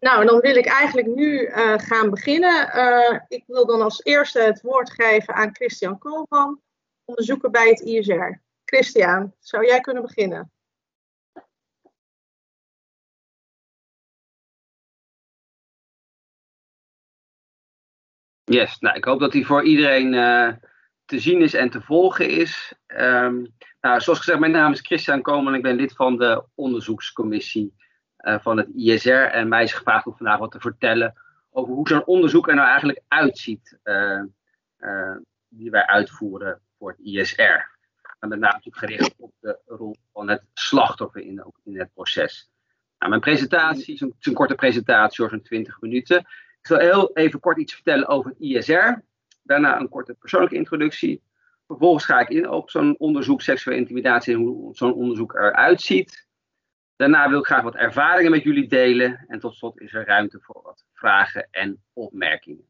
Nou, dan wil ik eigenlijk nu uh, gaan beginnen. Uh, ik wil dan als eerste het woord geven aan Christian Koolman, onderzoeker bij het ISR. Christian, zou jij kunnen beginnen? Yes, nou, ik hoop dat die voor iedereen uh, te zien is en te volgen is. Um, nou, zoals gezegd, mijn naam is Christian Koolman. Ik ben lid van de onderzoekscommissie van het ISR. En mij is gevraagd om vandaag wat te vertellen over hoe zo'n onderzoek er nou eigenlijk uitziet. Uh, die wij uitvoeren voor het ISR. En met name natuurlijk gericht op de rol van het slachtoffer in, in het proces. Nou, mijn presentatie is een, is een korte presentatie, zo'n 20 minuten. Ik zal heel even kort iets vertellen over het ISR. Daarna een korte persoonlijke introductie. Vervolgens ga ik in op zo'n onderzoek seksuele intimidatie en hoe zo'n onderzoek eruit ziet. Daarna wil ik graag wat ervaringen met jullie delen. En tot slot is er ruimte voor wat vragen en opmerkingen.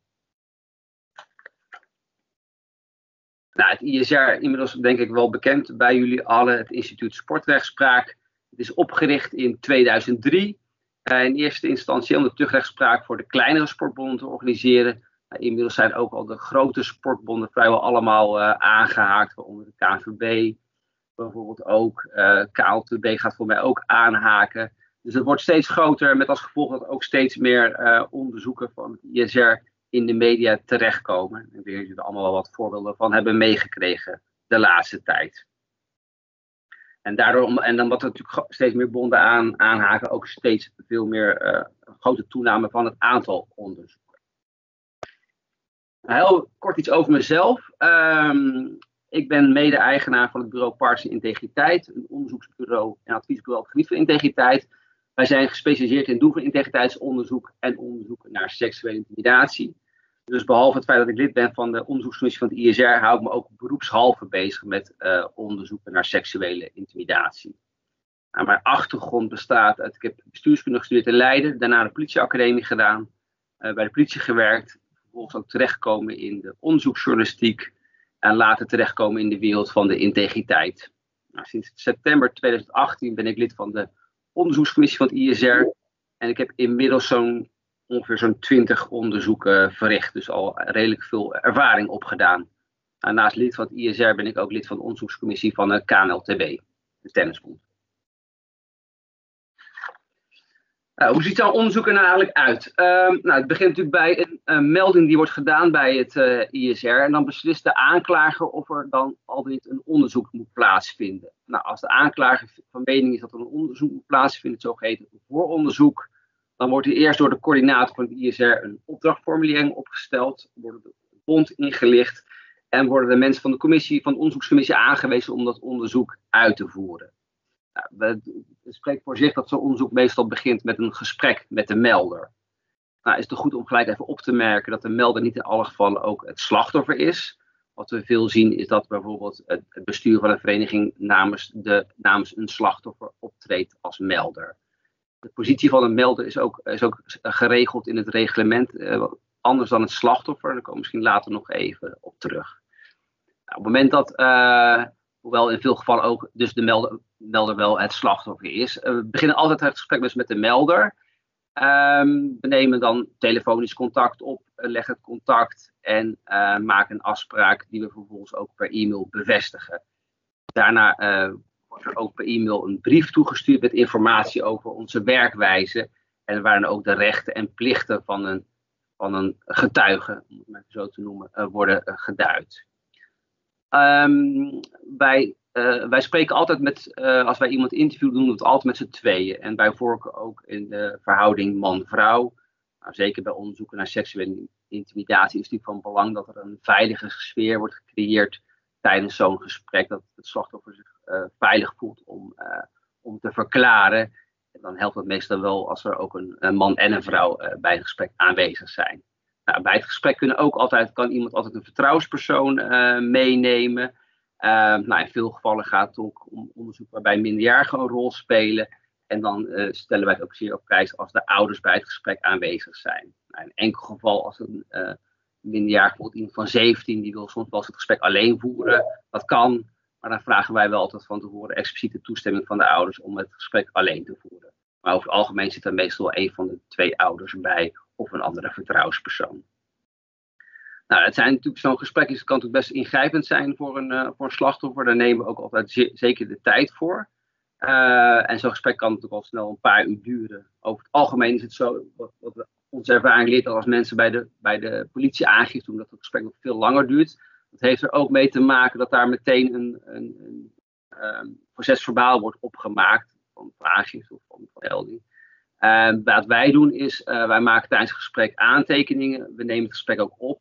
Nou, het ISR, inmiddels denk ik wel bekend bij jullie allen, het Instituut Sportrechtspraak. Het is opgericht in 2003. Uh, in eerste instantie om de terugrechtspraak voor de kleinere sportbonden te organiseren. Inmiddels zijn ook al de grote sportbonden vrijwel allemaal uh, aangehaakt, waaronder de KNVB, bijvoorbeeld ook. Uh, KLTB gaat voor mij ook aanhaken. Dus het wordt steeds groter, met als gevolg dat ook steeds meer uh, onderzoeken van ISR in de media terechtkomen. En weer jullie allemaal wel wat voorbeelden van hebben meegekregen de laatste tijd. En daardoor, en dan wat er natuurlijk steeds meer bonden aan, aanhaken, ook steeds veel meer uh, grote toename van het aantal onderzoeken. Heel kort iets over mezelf. Um, ik ben mede-eigenaar van het bureau Parts Integriteit, een onderzoeksbureau en adviesbureau op het gebied van integriteit. Wij zijn gespecialiseerd in doen van integriteitsonderzoek en onderzoek naar seksuele intimidatie. Dus behalve het feit dat ik lid ben van de onderzoekscommissie van het ISR, hou ik me ook beroepshalve bezig met uh, onderzoeken naar seksuele intimidatie. Nou, mijn achtergrond bestaat uit, ik heb bestuurskunde gestudeerd in Leiden, daarna de politieacademie gedaan, uh, bij de politie gewerkt, vervolgens ook terechtgekomen in de onderzoeksjournalistiek, en later terechtkomen in de wereld van de integriteit. Nou, sinds september 2018 ben ik lid van de onderzoekscommissie van het ISR. En ik heb inmiddels zo'n ongeveer zo'n 20 onderzoeken verricht. Dus al redelijk veel ervaring opgedaan. En naast lid van het ISR ben ik ook lid van de onderzoekscommissie van de KNLTB, de tennisbond. Uh, hoe ziet zo'n onderzoek er nou eigenlijk uit? Uh, nou, het begint natuurlijk bij een, melding die wordt gedaan bij het uh, ISR. En dan beslist de aanklager of er dan altijd een onderzoek moet plaatsvinden. Nou, als de aanklager van mening is dat er een onderzoek moet plaatsvinden, het zogeheten vooronderzoek, dan wordt er eerst door de coördinator van het ISR een opdrachtformulering opgesteld, wordt de bond ingelicht en worden de mensen van de commissie, van de onderzoekscommissie aangewezen om dat onderzoek uit te voeren. Nou, het spreekt voor zich dat zo'n onderzoek meestal begint met een gesprek met de melder. Nou, is het goed om gelijk even op te merken dat de melder niet in alle gevallen ook het slachtoffer is. Wat we veel zien is dat bijvoorbeeld het bestuur van een vereniging namens, de, namens een slachtoffer optreedt als melder. De positie van een melder is ook, is ook geregeld in het reglement, eh, anders dan het slachtoffer. Daar komen we misschien later nog even op terug. Nou, op het moment dat uh, Hoewel in veel gevallen ook dus de melder, wel het slachtoffer is. Uh, we beginnen altijd het gesprek dus met de melder. Um, we nemen dan telefonisch contact op, uh, leggen het contact en uh, maken een afspraak die we vervolgens ook per e-mail bevestigen. Daarna wordt er ook per e-mail een brief toegestuurd met informatie over onze werkwijze en waarin ook de rechten en plichten van een, van een getuige, om het zo te noemen, worden geduid. Um, wij, uh, wij spreken altijd met, uh, als wij iemand interviewen, doen we het altijd met z'n tweeën. En bij voorkeur ook in de verhouding man-vrouw. Nou, zeker bij onderzoeken naar seksuele intimidatie is het van belang dat er een veilige sfeer wordt gecreëerd tijdens zo'n gesprek. Dat het slachtoffer zich uh, veilig voelt om, om te verklaren. En dan helpt het meestal wel als er ook een, een man en een vrouw bij het gesprek aanwezig zijn. Nou, bij het gesprek kunnen ook altijd, kan iemand altijd een vertrouwenspersoon uh, meenemen. Uh, nou, in veel gevallen gaat het ook om onderzoek waarbij minderjarigen een rol spelen. En dan uh, stellen wij het ook zeer op prijs als de ouders bij het gesprek aanwezig zijn. Nou, in enkel geval als een uh, bijvoorbeeld iemand van 17, die wil soms wel eens het gesprek alleen voeren. Dat kan, maar dan vragen wij wel altijd van tevoren expliciete toestemming van de ouders om het gesprek alleen te voeren. Maar over het algemeen zit er meestal een van de twee ouders bij of een andere vertrouwenspersoon. Nou, het zijn natuurlijk zo'n gesprek is, kan natuurlijk best ingrijpend zijn voor een, uh, voor een slachtoffer. Daar nemen we ook altijd zeker de tijd voor. Uh, en zo'n gesprek kan natuurlijk al snel een paar uur duren. Over het algemeen is het zo, wat, wat onze ervaring leert dat als mensen bij de, bij de politie aangifte doen, dat het gesprek nog veel langer duurt. Dat heeft er ook mee te maken dat daar meteen een, een, een um, proces verbaal wordt opgemaakt. Van aangifte of van vermelding. Uh, wat wij doen is, uh, wij maken tijdens het gesprek aantekeningen. We nemen het gesprek ook op.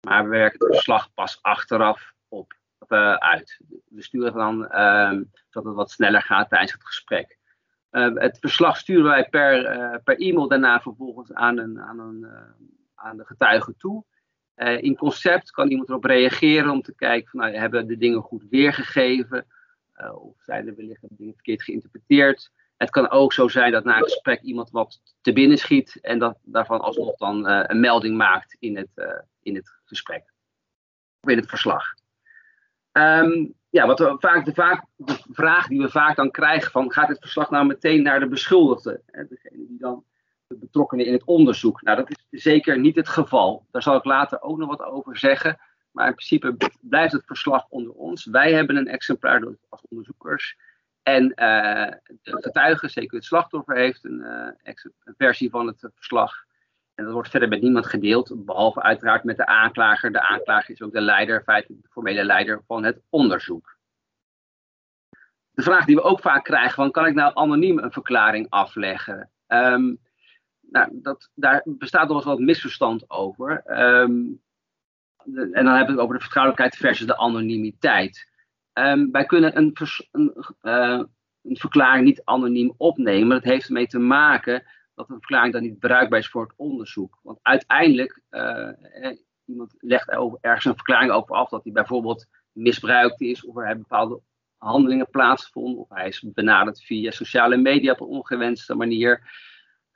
Maar we werken het verslag pas achteraf op, uh, uit. We sturen dan, ehm, zodat het wat sneller gaat tijdens het gesprek. Uh, het verslag sturen wij per, uh, per e-mail daarna vervolgens aan, een, aan, een, aan de getuige toe. in concept kan iemand erop reageren om te kijken van nou, hebben de dingen goed weergegeven of zijn er wellicht dingen verkeerd geïnterpreteerd. Het kan ook zo zijn dat na een gesprek iemand wat te binnen schiet en dat daarvan alsnog dan een melding maakt in het, in het gesprek. Of in het verslag. Um, ja, wat we vaak, de, vaak, de vraag die we vaak dan krijgen van gaat dit verslag nou meteen naar de beschuldigde? Hè, degene die dan de betrokkenen in het onderzoek. Nou, dat is zeker niet het geval. Daar zal ik later ook nog wat over zeggen. Maar in principe blijft het verslag onder ons. Wij hebben een exemplaar als onderzoekers. En uh, de getuige, zeker het slachtoffer, heeft een, een versie van het verslag. En dat wordt verder met niemand gedeeld, behalve uiteraard met de aanklager. De aanklager is ook de leider, feitelijk de formele leider van het onderzoek. De vraag die we ook vaak krijgen, van kan ik nou anoniem een verklaring afleggen? Um, nou, dat, daar bestaat nog eens wat misverstand over. De, en dan hebben we het over de vertrouwelijkheid versus de anonimiteit. Um, wij kunnen een, een, uh, een verklaring niet anoniem opnemen. Dat heeft ermee te maken dat een verklaring dan niet bruikbaar is voor het onderzoek. Want uiteindelijk, uh, iemand legt ergens een verklaring over af dat hij bijvoorbeeld misbruikt is, of er bepaalde handelingen plaatsvonden, of hij is benaderd via sociale media op een ongewenste manier.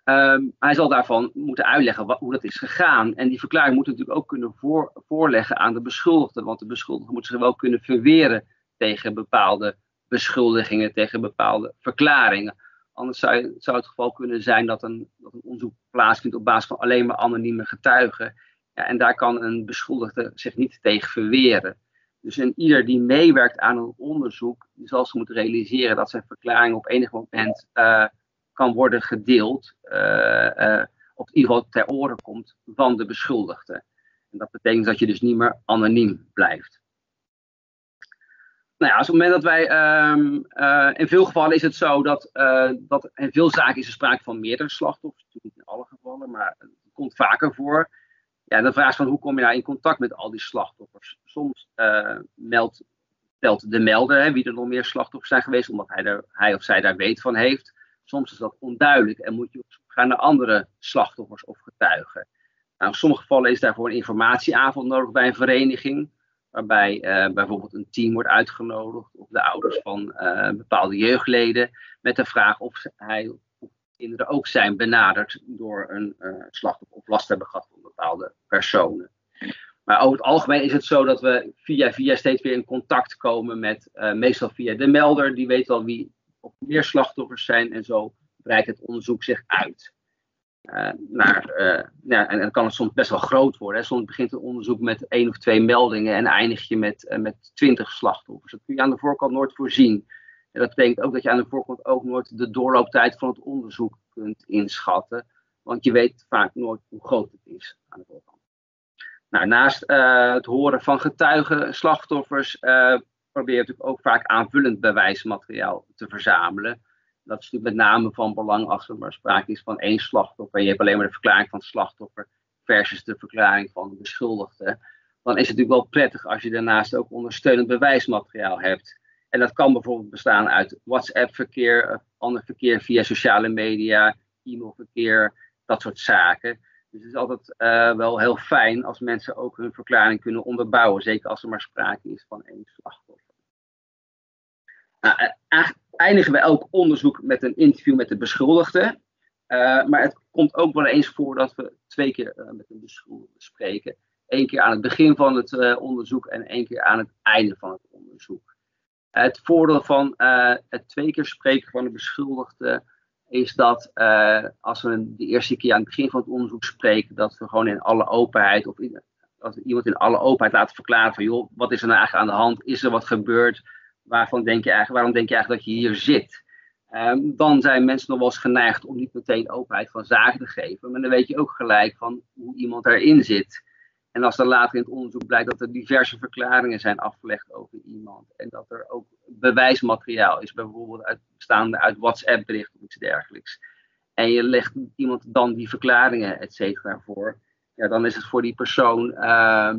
Um, hij zal daarvan moeten uitleggen wat, hoe dat is gegaan. En die verklaring moet natuurlijk ook kunnen voor, voorleggen aan de beschuldigde, want de beschuldigde moet zich wel kunnen verweren tegen bepaalde beschuldigingen, tegen bepaalde verklaringen. Anders zou, het geval kunnen zijn dat een, dat een onderzoek plaatsvindt op basis van alleen maar anonieme getuigen. Ja, en daar kan een beschuldigde zich niet tegen verweren. Dus een ieder die meewerkt aan een onderzoek, zal zich moeten realiseren dat zijn verklaring op enig moment uh, kan worden gedeeld, uh, uh, in ieder geval ter oren komt van de beschuldigde. En dat betekent dat je dus niet meer anoniem blijft nou ja, op het moment dat wij, um, uh, in veel gevallen is het zo dat, uh, dat in veel zaken is er sprake van meerdere slachtoffers. Niet in alle gevallen, maar het komt vaker voor. Ja, de vraag is van hoe kom je nou in contact met al die slachtoffers? Soms uh, meldt, telt de melder hè, wie er nog meer slachtoffers zijn geweest, omdat hij, er, hij of zij daar weet van heeft. Soms is dat onduidelijk en moet je op gaan naar andere slachtoffers of getuigen. Nou, in sommige gevallen is daarvoor een informatieavond nodig bij een vereniging waarbij uh, bijvoorbeeld een team wordt uitgenodigd of de ouders van uh, bepaalde jeugdleden met de vraag of hij of kinderen ook zijn benaderd door een uh, slachtoffer of last hebben gehad van bepaalde personen. Maar over het algemeen is het zo dat we via via steeds weer in contact komen met, meestal via de melder, die weet wel wie of meer slachtoffers zijn en zo breidt het onderzoek zich uit. Uh, naar, ja, en dan kan het soms best wel groot worden. Hè. Soms begint een onderzoek met één of twee meldingen en eindig je met, uh, met twintig slachtoffers. Dat kun je aan de voorkant nooit voorzien. En dat betekent ook dat je aan de voorkant ook nooit de doorlooptijd van het onderzoek kunt inschatten. Want je weet vaak nooit hoe groot het is aan de voorkant. Nou, naast het horen van getuigen, slachtoffers, probeer je natuurlijk ook vaak aanvullend bewijsmateriaal te verzamelen dat is natuurlijk met name van belang als er maar sprake is van één slachtoffer. Je hebt alleen maar de verklaring van het slachtoffer versus de verklaring van de beschuldigde. Dan is het natuurlijk wel prettig als je daarnaast ook ondersteunend bewijsmateriaal hebt. En dat kan bijvoorbeeld bestaan uit WhatsApp-verkeer, ander verkeer via sociale media, e-mailverkeer, dat soort zaken. Dus het is altijd uh, wel heel fijn als mensen ook hun verklaring kunnen onderbouwen, zeker als er maar sprake is van één slachtoffer. Nou, eigenlijk eindigen we elk onderzoek met een interview met de beschuldigde. Uh, maar het komt ook wel eens voor dat we twee keer uh, met een beschuldigde spreken. Eén keer aan het begin van het uh, onderzoek en één keer aan het einde van het onderzoek. Het voordeel van het twee keer spreken van de beschuldigde is dat als we de eerste keer aan het begin van het onderzoek spreken, dat we gewoon in alle openheid, of in, dat we iemand in alle openheid laten verklaren van, joh, wat is er nou eigenlijk aan de hand? Is er wat gebeurd? Waarvan denk je eigenlijk, waarom denk je eigenlijk dat je hier zit? Um, dan zijn mensen nog wel eens geneigd om niet meteen openheid van zaken te geven. Maar dan weet je ook gelijk van hoe iemand erin zit. En als dan later in het onderzoek blijkt dat er diverse verklaringen zijn afgelegd over iemand. En dat er ook bewijsmateriaal is, bijvoorbeeld uit, bestaande uit WhatsApp-berichten of iets dergelijks. En je legt iemand dan die verklaringen, et cetera, voor. Ja, dan is het voor die persoon, uh,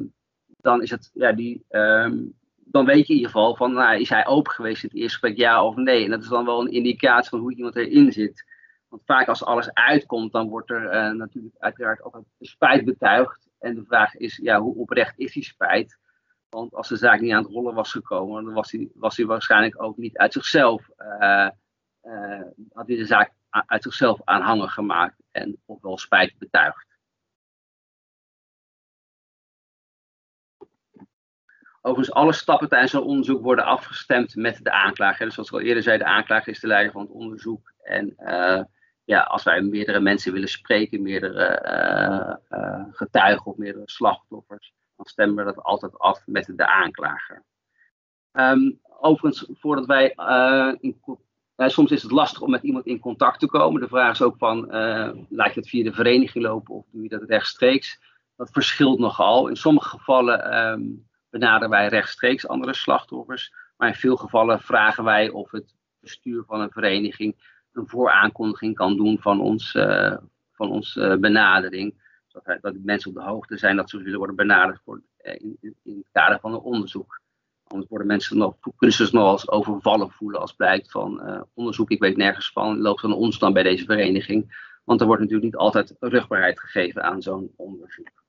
dan is het, ja, die, um, dan weet je in ieder geval van, nou, is hij open geweest in het eerste gesprek, ja of nee. En dat is dan wel een indicatie van hoe iemand erin zit. Want vaak als alles uitkomt, dan wordt er uh, natuurlijk uiteraard altijd spijt betuigd. En de vraag is, ja, hoe oprecht is die spijt? Want als de zaak niet aan het rollen was gekomen, dan was hij, was hij waarschijnlijk ook niet uit zichzelf, uh, uh, had hij de zaak uit zichzelf aanhanger gemaakt en ofwel spijt betuigd. Overigens, alle stappen tijdens een onderzoek worden afgestemd met de aanklager. Dus zoals ik al eerder zei, de aanklager is de leider van het onderzoek. En uh, ja, als wij meerdere mensen willen spreken, meerdere uh, uh, getuigen of meerdere slachtoffers, dan stemmen we dat altijd af met de aanklager. Um, overigens, voordat wij soms is het lastig om met iemand in contact te komen. De vraag is ook van, laat je het via de vereniging lopen of doe je dat rechtstreeks? Dat verschilt nogal. In sommige gevallen um, benaderen wij rechtstreeks andere slachtoffers. Maar in veel gevallen vragen wij of het bestuur van een vereniging een vooraankondiging kan doen van ons, uh, van ons uh, benadering. Zodat dat mensen op de hoogte zijn dat ze willen worden benaderd voor, uh, in, in, in, het kader van een onderzoek. Anders worden mensen nog, kunnen ze nog als overvallen voelen als blijkt van onderzoek, ik weet nergens van, loopt dan ons dan bij deze vereniging. Want er wordt natuurlijk niet altijd rugbaarheid gegeven aan zo'n onderzoek.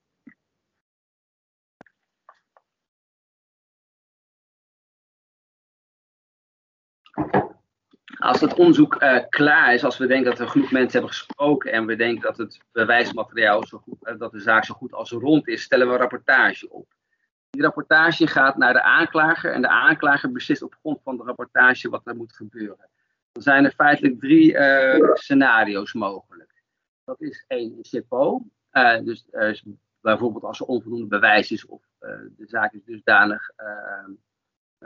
Als het onderzoek uh, klaar is, als we denken dat er genoeg mensen hebben gesproken en we denken dat het bewijsmateriaal zo goed, uh, dat de zaak zo goed als rond is, stellen we een rapportage op. Die rapportage gaat naar de aanklager en de aanklager beslist op grond van de rapportage wat er moet gebeuren. Dan zijn er feitelijk drie uh, scenario's mogelijk. Dat is één, een CEPO. dus bijvoorbeeld als er onvoldoende bewijs is of de zaak is dusdanig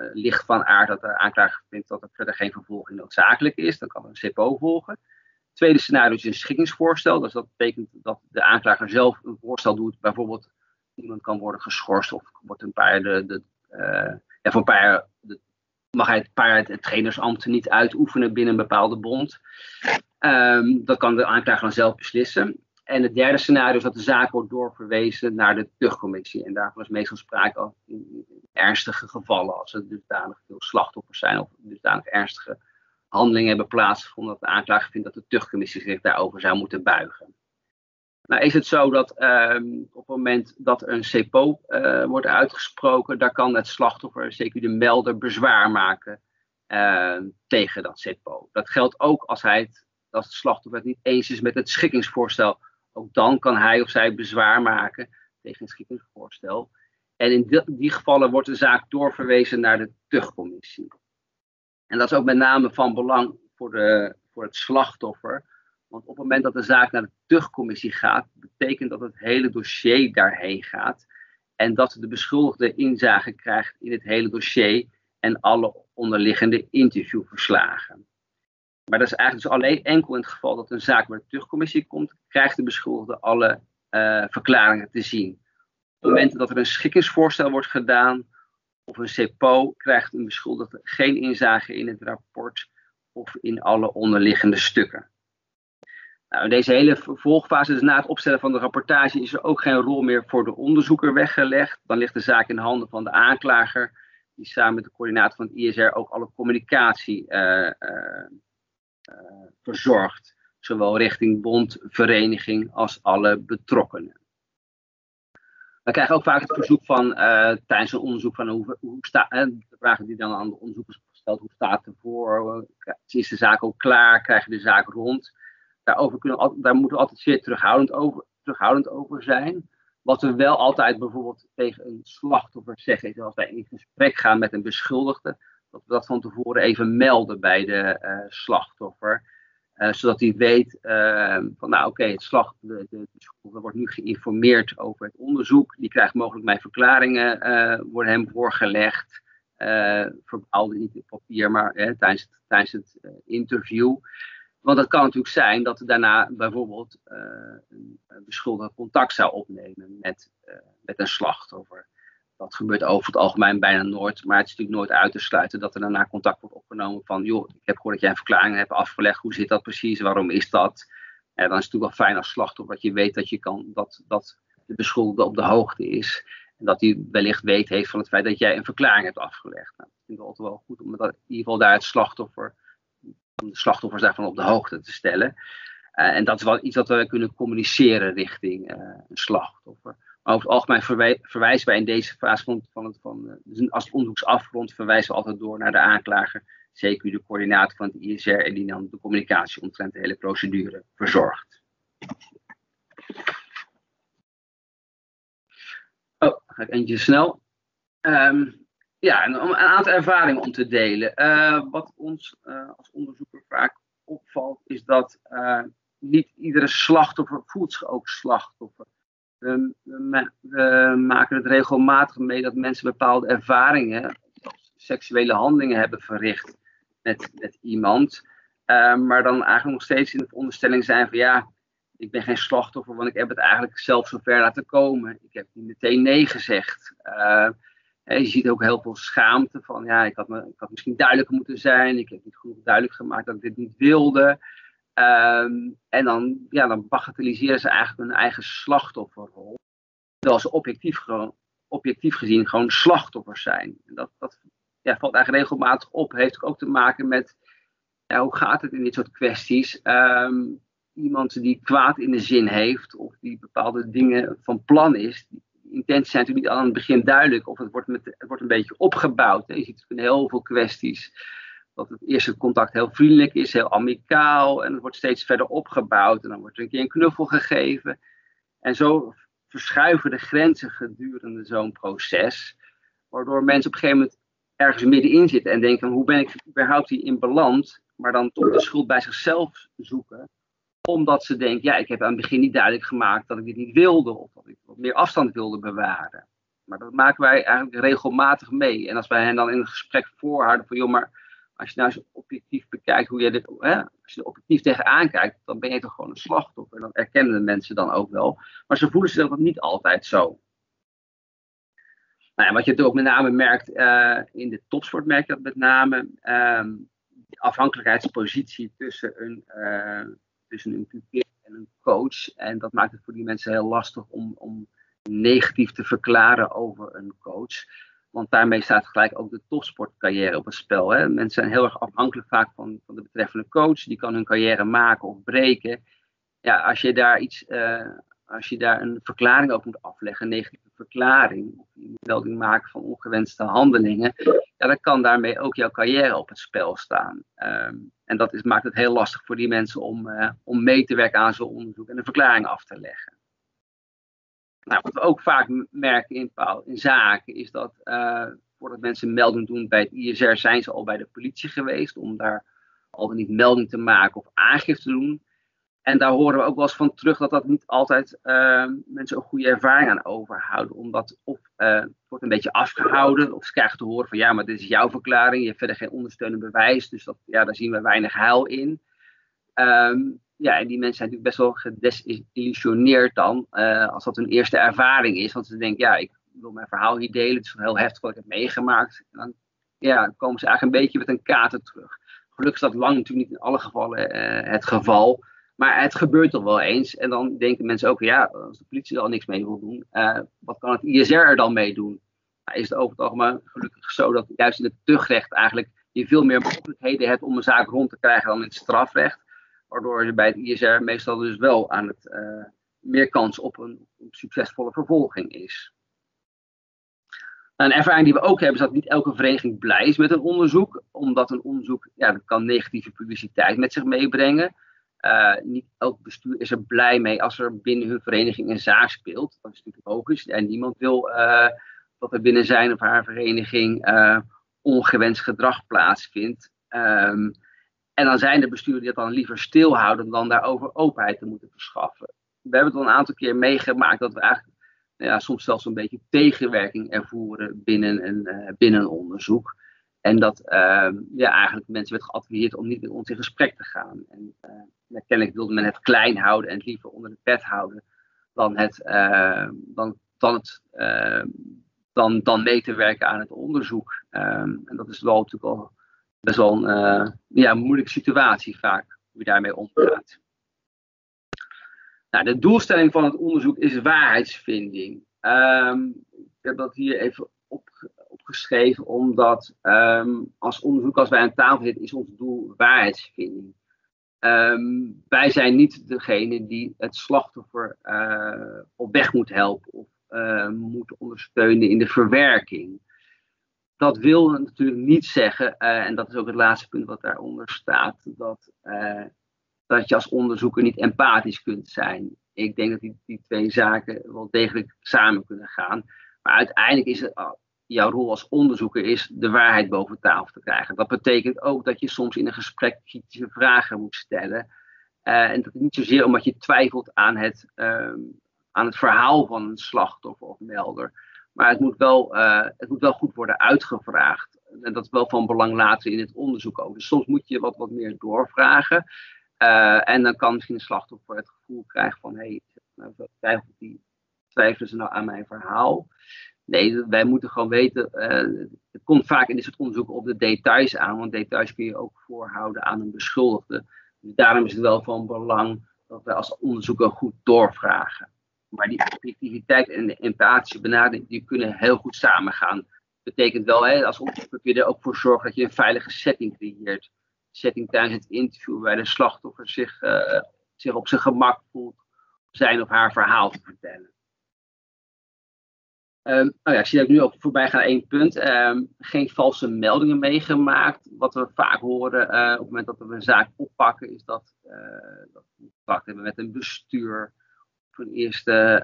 uh, licht van aard dat de aanklager vindt dat er verder geen vervolging noodzakelijk is, dan kan er een CPO volgen. Het tweede scenario is een schikkingsvoorstel. Dus dat betekent dat de aanklager zelf een voorstel doet. Bijvoorbeeld iemand kan worden geschorst of wordt een paar de, de voor een paar mag hij een paar het trainersambt niet uitoefenen binnen een bepaalde bond. Um, dat kan de aanklager dan zelf beslissen. En het derde scenario is dat de zaak wordt doorverwezen naar de tuchtcommissie. En daarvan is meestal sprake in ernstige gevallen, als er dusdanig veel slachtoffers zijn of dusdanig ernstige handelingen hebben plaatsgevonden, dat de aanklager vindt dat de tuchtcommissie zich daarover zou moeten buigen. Nou is het zo dat um, op het moment dat een CPO uh, wordt uitgesproken, daar kan het slachtoffer, zeker de melder, bezwaar maken uh, tegen dat CPO. Dat geldt ook als, hij het, als het slachtoffer het niet eens is met het schikkingsvoorstel ook dan kan hij of zij bezwaar maken tegen een schikkingsvoorstel. En in die, gevallen wordt de zaak doorverwezen naar de tuchtcommissie. En dat is ook met name van belang voor, de, voor het slachtoffer. Want op het moment dat de zaak naar de tuchtcommissie gaat, betekent dat het hele dossier daarheen gaat. En dat de beschuldigde inzage krijgt in het hele dossier en alle onderliggende interviewverslagen. Maar dat is eigenlijk dus alleen enkel in het geval dat een zaak bij de terugcommissie komt, krijgt de beschuldigde alle uh, verklaringen te zien. Op het moment dat er een schikkingsvoorstel wordt gedaan of een CPO, krijgt een beschuldigde geen inzage in het rapport of in alle onderliggende stukken. Nou, deze hele vervolgfase, dus na het opstellen van de rapportage, is er ook geen rol meer voor de onderzoeker weggelegd. Dan ligt de zaak in de handen van de aanklager, die samen met de coördinator van het ISR ook alle communicatie uh, uh, uh, verzorgt. Zowel richting bond, vereniging als alle betrokkenen. We krijgen ook vaak het verzoek van uh, tijdens een onderzoek van hoe, hoe staat, de vragen die dan aan de onderzoekers gesteld, hoe staat het ervoor, is de zaak ook klaar, krijg je de zaak rond. Daarover kunnen, daar moeten we altijd zeer terughoudend over, terughoudend over zijn. Wat we wel altijd bijvoorbeeld tegen een slachtoffer zeggen, is als wij in gesprek gaan met een beschuldigde, dat we dat van tevoren even melden bij de uh, slachtoffer. zodat hij weet van nou oké, het de, de, wordt nu geïnformeerd over het onderzoek. Die krijgt mogelijk mijn verklaringen, worden hem voorgelegd. Uh, niet in papier, maar tijdens het, tijdens het interview. Want het kan natuurlijk zijn dat er daarna bijvoorbeeld een beschuldigde contact zou opnemen met, met een slachtoffer. Dat gebeurt over het algemeen bijna nooit, maar het is natuurlijk nooit uit te sluiten dat er daarna contact wordt opgenomen van, joh, ik heb gehoord dat jij een verklaring hebt afgelegd, hoe zit dat precies, waarom is dat? En dan is het natuurlijk wel fijn als slachtoffer dat je weet dat, je kan, dat, dat de beschuldigde op de hoogte is. En dat hij wellicht weet heeft van het feit dat jij een verklaring hebt afgelegd. Nou, dat vind ik altijd wel goed om dat, in ieder geval daar het slachtoffer om de slachtoffers daarvan op de hoogte te stellen. Uh, en dat is wel iets wat we kunnen communiceren richting uh, een slachtoffer. Over het algemeen verwij verwijzen wij in deze fase van, van het, van, uh, dus als het onderzoek afgerond, verwijzen we altijd door naar de aanklager, zeker de coördinator van het ISR en die dan de communicatie omtrent de hele procedure verzorgt. Oh, ga ik eentje snel. Um, ja, een, een aantal ervaringen om te delen. Uh, wat ons uh, als onderzoeker vaak opvalt, is dat niet iedere slachtoffer voelt zich ook slachtoffer. We, maken het regelmatig mee dat mensen bepaalde ervaringen, seksuele handelingen hebben verricht met, met iemand. maar dan eigenlijk nog steeds in de veronderstelling zijn van ja, ik ben geen slachtoffer, want ik heb het eigenlijk zelf zover laten komen. Ik heb niet meteen nee gezegd je ziet ook heel veel schaamte van, ja, ik had, me, ik had misschien duidelijker moeten zijn. Ik heb niet genoeg duidelijk gemaakt dat ik dit niet wilde. Um, en dan, ja, dan bagatelliseren ze eigenlijk hun eigen slachtofferrol. Terwijl ze objectief, objectief gezien gewoon slachtoffers zijn. En dat, dat ja, valt eigenlijk regelmatig op. Heeft ook te maken met, ja, hoe gaat het in dit soort kwesties? Um, iemand die kwaad in de zin heeft, of die bepaalde dingen van plan is, intenties zijn natuurlijk niet aan het begin duidelijk. Of het wordt, met, het wordt een beetje opgebouwd. Hè. Je ziet in heel veel kwesties dat het eerste contact heel vriendelijk is, heel amicaal. En het wordt steeds verder opgebouwd. En dan wordt er een keer een knuffel gegeven. En zo verschuiven de grenzen gedurende zo'n proces. Waardoor mensen op een gegeven moment ergens middenin zitten en denken: hoe ben ik überhaupt hierin beland? Maar dan toch de schuld bij zichzelf zoeken omdat ze denken, ja, ik heb aan het begin niet duidelijk gemaakt dat ik dit niet wilde. Of dat ik wat meer afstand wilde bewaren. Maar dat maken wij eigenlijk regelmatig mee. En als wij hen dan in een gesprek voorhouden van, joh, maar als je nou objectief bekijkt hoe je dit, hè, als je er objectief tegenaan kijkt, dan ben je toch gewoon een slachtoffer. Dat erkennen de mensen dan ook wel. Maar ze voelen zich dat niet altijd zo. Nou, wat je ook met name merkt, uh, in de topsport merk je dat met name, uh, afhankelijkheidspositie tussen een, uh, tussen een pupil en een coach. En dat maakt het voor die mensen heel lastig om, om negatief te verklaren over een coach. Want daarmee staat gelijk ook de topsportcarrière op het spel. Hè. Mensen zijn heel erg afhankelijk vaak van, van de betreffende coach. Die kan hun carrière maken of breken. Ja, als je daar iets, uh, als je daar een verklaring over moet afleggen, een negatieve verklaring, of moet melding maken van ongewenste handelingen, ja, dan kan daarmee ook jouw carrière op het spel staan. Um, en dat is, maakt het heel lastig voor die mensen om, uh, om mee te werken aan zo'n onderzoek en een verklaring af te leggen. Nou, wat we ook vaak merken in, in zaken is dat uh, voordat mensen melding doen bij het ISR, zijn ze al bij de politie geweest om daar al dan niet melding te maken of aangifte te doen. En daar horen we ook wel eens van terug dat dat niet altijd uh, mensen een goede ervaring aan overhouden. Omdat of uh, het wordt een beetje afgehouden, of ze krijgen te horen van ja, maar dit is jouw verklaring, je hebt verder geen ondersteunend bewijs. Dus dat, ja, daar zien we weinig heil in. Um, ja, en die mensen zijn natuurlijk best wel gedesillusioneerd dan, uh, als dat hun eerste ervaring is. Want ze denken, ja, ik wil mijn verhaal hier delen, het is heel heftig wat ik heb meegemaakt. En dan ja, komen ze eigenlijk een beetje met een kater terug. Gelukkig is dat lang natuurlijk niet in alle gevallen het geval. Maar het gebeurt toch wel eens. En dan denken mensen ook, ja, als de politie er al niks mee wil doen, uh, wat kan het ISR er dan mee doen? Nou, is het over het algemeen gelukkig zo dat juist in het tuchtrecht eigenlijk je veel meer mogelijkheden hebt om een zaak rond te krijgen dan in het strafrecht. Waardoor je bij het ISR meestal dus wel aan het uh, meer kans op een, succesvolle vervolging is. Een ervaring die we ook hebben is dat niet elke vereniging blij is met een onderzoek. Omdat een onderzoek, ja, kan negatieve publiciteit met zich meebrengen. Uh, niet elk bestuur is er blij mee als er binnen hun vereniging een zaak speelt. Dat is natuurlijk logisch. En niemand wil uh, dat er binnen zijn of haar vereniging ongewenst gedrag plaatsvindt. Um, En dan zijn de besturen die dat dan liever stilhouden dan daarover openheid te moeten verschaffen. We hebben het al een aantal keer meegemaakt dat we eigenlijk ja, soms zelfs een beetje tegenwerking ervoeren binnen een, uh, binnen een onderzoek. En dat uh, ja, eigenlijk mensen werd geadviseerd om niet met ons in gesprek te gaan. En uh, kennelijk wilde men het klein houden en het liever onder de pet houden dan, het, uh, dan, dan, het, dan, dan mee te werken aan het onderzoek. En dat is wel natuurlijk al best wel een ja, moeilijke situatie vaak, hoe je daarmee omgaat. Nou, de doelstelling van het onderzoek is waarheidsvinding. Um, ik heb dat hier even op, opgeschreven, omdat um, als onderzoek, als wij aan tafel zitten, is ons doel waarheidsvinding. Um, wij zijn niet degene die het slachtoffer uh, op weg moet helpen of uh, moet ondersteunen in de verwerking. Dat wil natuurlijk niet zeggen, uh, en dat is ook het laatste punt wat daaronder staat, dat dat je als onderzoeker niet empathisch kunt zijn. Ik denk dat die, die twee zaken wel degelijk samen kunnen gaan. Maar uiteindelijk is het, oh, jouw rol als onderzoeker is de waarheid boven tafel te krijgen. Dat betekent ook dat je soms in een gesprek kritische vragen moet stellen. En dat niet zozeer omdat je twijfelt aan het, uh, aan het verhaal van een slachtoffer of melder. Maar het moet, wel, uh, het moet wel goed worden uitgevraagd. En dat is wel van belang later in het onderzoek ook. Dus soms moet je wat, wat meer doorvragen. Uh, en dan kan misschien een slachtoffer het gevoel krijgen van, hé, hey, twijfelen, die, twijfelen ze nou aan mijn verhaal? Nee, wij moeten gewoon weten, uh, het komt vaak in dit soort onderzoeken op de details aan, want details kun je ook voorhouden aan een beschuldigde. Dus daarom is het wel van belang dat wij als onderzoeker goed doorvragen. Maar die objectiviteit en de empathische benadering, die kunnen heel goed samengaan. Dat betekent wel, hè, als onderzoeker kun je er ook voor zorgen dat je een veilige setting creëert setting tijdens het interview waar de slachtoffer zich, uh, zich op zijn gemak voelt zijn of haar verhaal te vertellen. Um, oh ja, ik zie dat ik nu ook voorbij ga één punt. Um, geen valse meldingen meegemaakt. Wat we vaak horen uh, op het moment dat we een zaak oppakken, is dat, uh, dat we contact hebben met een bestuur. Een eerste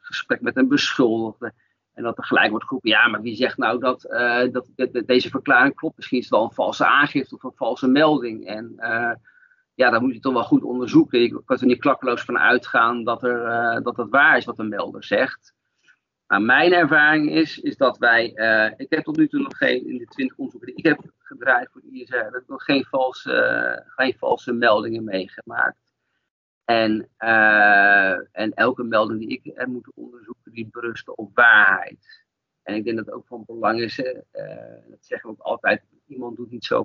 gesprek met een beschuldigde. En dat er gelijk wordt geroepen, ja, maar wie zegt nou dat, uh, dat, deze verklaring klopt? Misschien is het wel een valse aangifte of een valse melding. En uh, ja, dan moet je toch wel goed onderzoeken. Ik kan er niet klakkeloos van uitgaan dat, er, uh, dat het waar is wat een melder zegt. Nou, mijn ervaring is, is dat wij, ik heb tot nu toe nog geen, in de 20 onderzoeken die ik heb gedraaid voor de ISR, heb ik nog geen valse, geen valse meldingen meegemaakt. En, uh, en elke melding die ik heb moeten onderzoeken, die berust op waarheid. En ik denk dat het ook van belang is, uh, dat zeggen we ook altijd, iemand doet niet zo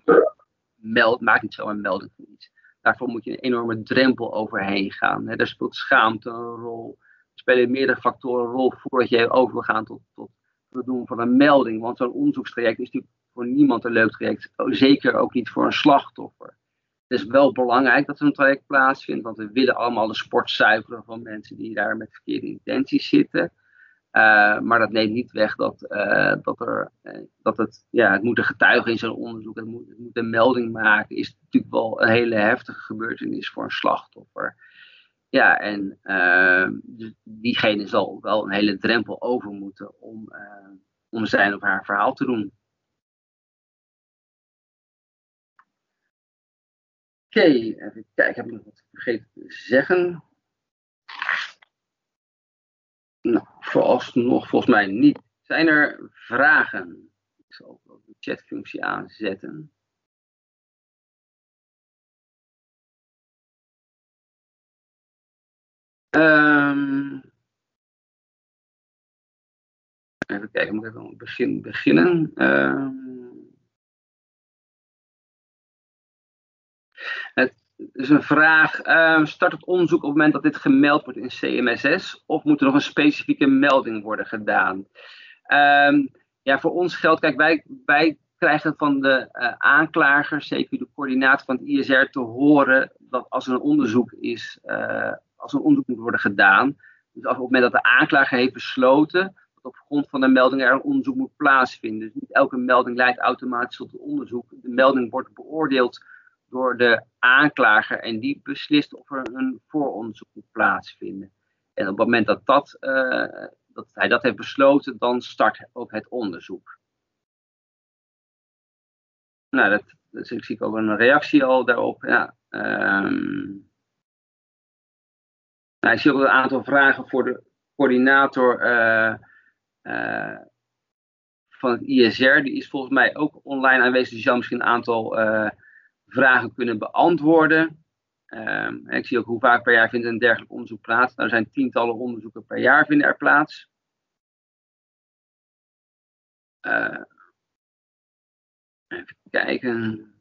meld, maakt niet zo een melding van iets. Daarvoor moet je een enorme drempel overheen gaan. Hè. Daar speelt schaamte een rol. Er spelen meerdere factoren een rol voordat je over wil gaan tot, tot het doen van een melding. Want zo'n onderzoekstraject is natuurlijk voor niemand een leuk traject. Zeker ook niet voor een slachtoffer. Het is wel belangrijk dat een traject plaatsvindt, want we willen allemaal de sport zuiveren van mensen die daar met verkeerde intenties zitten. Uh, maar dat neemt niet weg dat, uh, dat, er, uh, dat het, ja, het moet een getuige in zo'n onderzoek, het moet, het moet een melding maken, is natuurlijk wel een hele heftige gebeurtenis voor een slachtoffer. Ja, en diegene zal wel een hele drempel over moeten om, om zijn of haar verhaal te doen. Oké, even kijken, heb ik nog wat vergeten te zeggen? Nou, vooralsnog volgens mij niet. Zijn er vragen? Ik zal ook de chatfunctie aanzetten. Um, even kijken, moet ik even begin, beginnen. Um, Het is een vraag, uh, start het onderzoek op het moment dat dit gemeld wordt in CMSS of moet er nog een specifieke melding worden gedaan? Um, ja, voor ons geldt, kijk, wij, wij krijgen van de uh, aanklager, zeker de coördinator van het ISR, te horen dat als er een onderzoek is, uh, als een onderzoek moet worden gedaan, dus op het moment dat de aanklager heeft besloten dat op grond van de melding er een onderzoek moet plaatsvinden. Dus niet elke melding leidt automatisch tot een onderzoek. De melding wordt beoordeeld door de aanklager en die beslist of er een vooronderzoek moet plaatsvinden. En op het moment dat, dat, uh, dat hij dat heeft besloten, dan start ook het onderzoek. Nou, dat dus ik zie ook een reactie al daarop. Ja. Ehm, nou, ik zie ook een aantal vragen voor de coördinator uh, uh, van het ISR. Die is volgens mij ook online aanwezig. Dus die zou misschien een aantal vragen kunnen beantwoorden. Um, ik zie ook hoe vaak per jaar vindt een dergelijk onderzoek plaats. Nou, er zijn tientallen onderzoeken per jaar vinden er plaats. Uh, even kijken.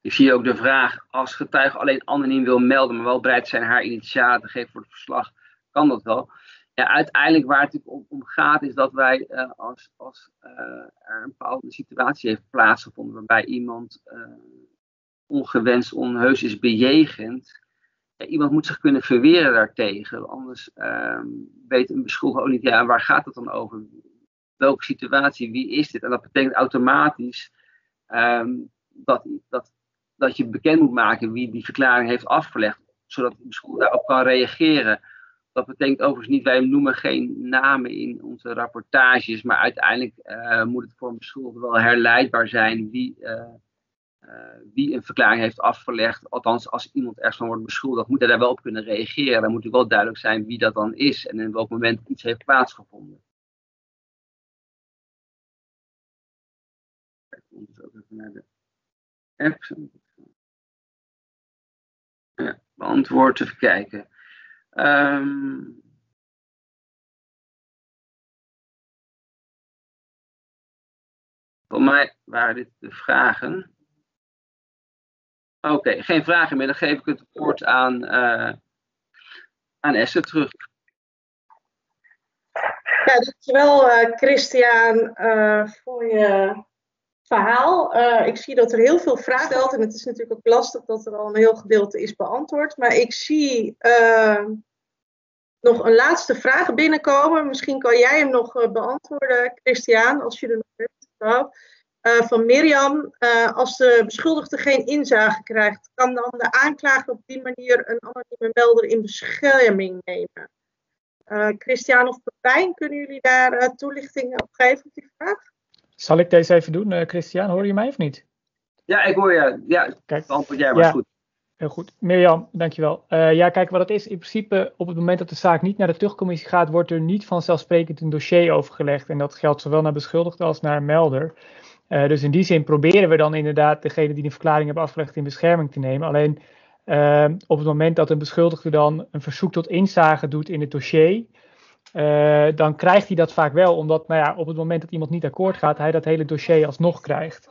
Ik zie ook de vraag, als getuige alleen anoniem wil melden, maar wel bereid zijn haar initiaten te geven voor het verslag, kan dat wel. Ja, uiteindelijk waar het om, gaat, is dat wij uh, als, als uh, er een bepaalde situatie heeft plaatsgevonden waarbij iemand uh, ongewenst, onheus is bejegend, ja, iemand moet zich kunnen verweren daartegen. Anders ehm, weet een beschuldigde ook niet, ja, waar gaat het dan over? Welke situatie? Wie is dit? En dat betekent automatisch um, dat, dat dat je bekend moet maken wie die verklaring heeft afgelegd, zodat de beschuldigde daarop kan reageren. Dat betekent overigens niet, wij noemen geen namen in onze rapportages, maar uiteindelijk uh, moet het voor een beschuldigde wel herleidbaar zijn wie, uh, uh, wie een verklaring heeft afgelegd. Althans, als iemand ergens van wordt beschuldigd, moet hij daar wel op kunnen reageren. Dan moet het wel duidelijk zijn wie dat dan is en in welk moment iets heeft plaatsgevonden. Kijk, ons ook even naar de app ja, beantwoord, even kijken. Um, voor mij waren dit de vragen. Oké, geen vragen meer. Dan geef ik het woord aan, uh, aan Esther terug. Ja, dankjewel uh, Christian uh, voor je verhaal. Uh, ik zie dat er heel veel vragen stelt en het is natuurlijk ook lastig dat er al een heel gedeelte is beantwoord. Maar ik zie uh, nog een laatste vraag binnenkomen. Misschien kan jij hem nog uh, beantwoorden, Christian, als je er nog bent. van Mirjam. als de beschuldigde geen inzage krijgt, kan dan de aanklager op die manier een anonieme melder in bescherming nemen? Christian of Pepijn, kunnen jullie daar toelichting op geven op die vraag? Zal ik deze even doen, uh, Christian? Hoor je mij of niet? Ja, ik hoor je. Ja, kijk, antwoord jij maar ja, goed. Heel goed. Mirjam, dankjewel. Uh, ja, kijk, wat het is, in principe op het moment dat de zaak niet naar de tuchtcommissie gaat, wordt er niet vanzelfsprekend een dossier overgelegd. En dat geldt zowel naar beschuldigde als naar melder. Uh, dus in die zin proberen we dan inderdaad degene die een verklaring hebben afgelegd in bescherming te nemen. Alleen uh, op het moment dat een beschuldigde dan een verzoek tot inzage doet in het dossier, uh, dan krijgt hij dat vaak wel, omdat nou ja, op het moment dat iemand niet akkoord gaat, hij dat hele dossier alsnog krijgt.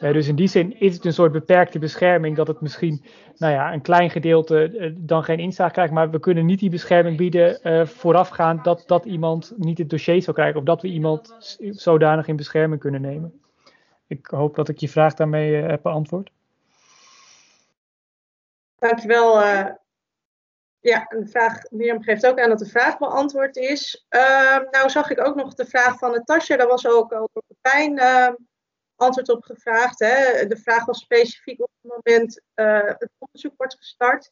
Uh, dus in die zin is het een soort beperkte bescherming dat het misschien nou ja, een klein gedeelte uh, dan geen inzage krijgt, maar we kunnen niet die bescherming bieden voorafgaand dat, dat iemand niet het dossier zou krijgen of dat we iemand zodanig in bescherming kunnen nemen. Ik hoop dat ik je vraag daarmee heb beantwoord. Dankjewel, ja, een vraag, Mirjam geeft ook aan dat de vraag beantwoord is. Uh, nou zag ik ook nog de vraag van Natasja, daar was ook al door Pepijn uh, antwoord op gevraagd. Hè. De vraag was specifiek op het moment uh, het onderzoek wordt gestart.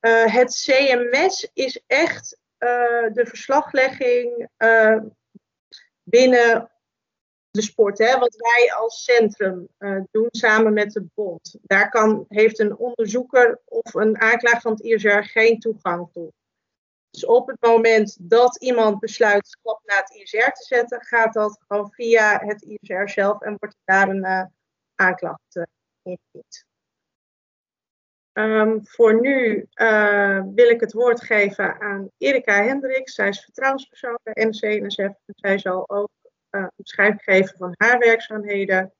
Eh, het CMS is echt de verslaglegging binnen de sport, hè, wat wij als centrum uh, doen samen met de bond. Daar kan, heeft een onderzoeker of een aanklager van het ISR geen toegang toe. Dus op het moment dat iemand besluit stap naar het ISR te zetten, gaat dat gewoon via het ISR zelf en wordt daar een uh, aanklacht uh, ingediend. Um, voor nu wil ik het woord geven aan Erika Hendricks. Zij is vertrouwenspersoon bij NC-NSF en zij zal ook uh, geven van haar werkzaamheden.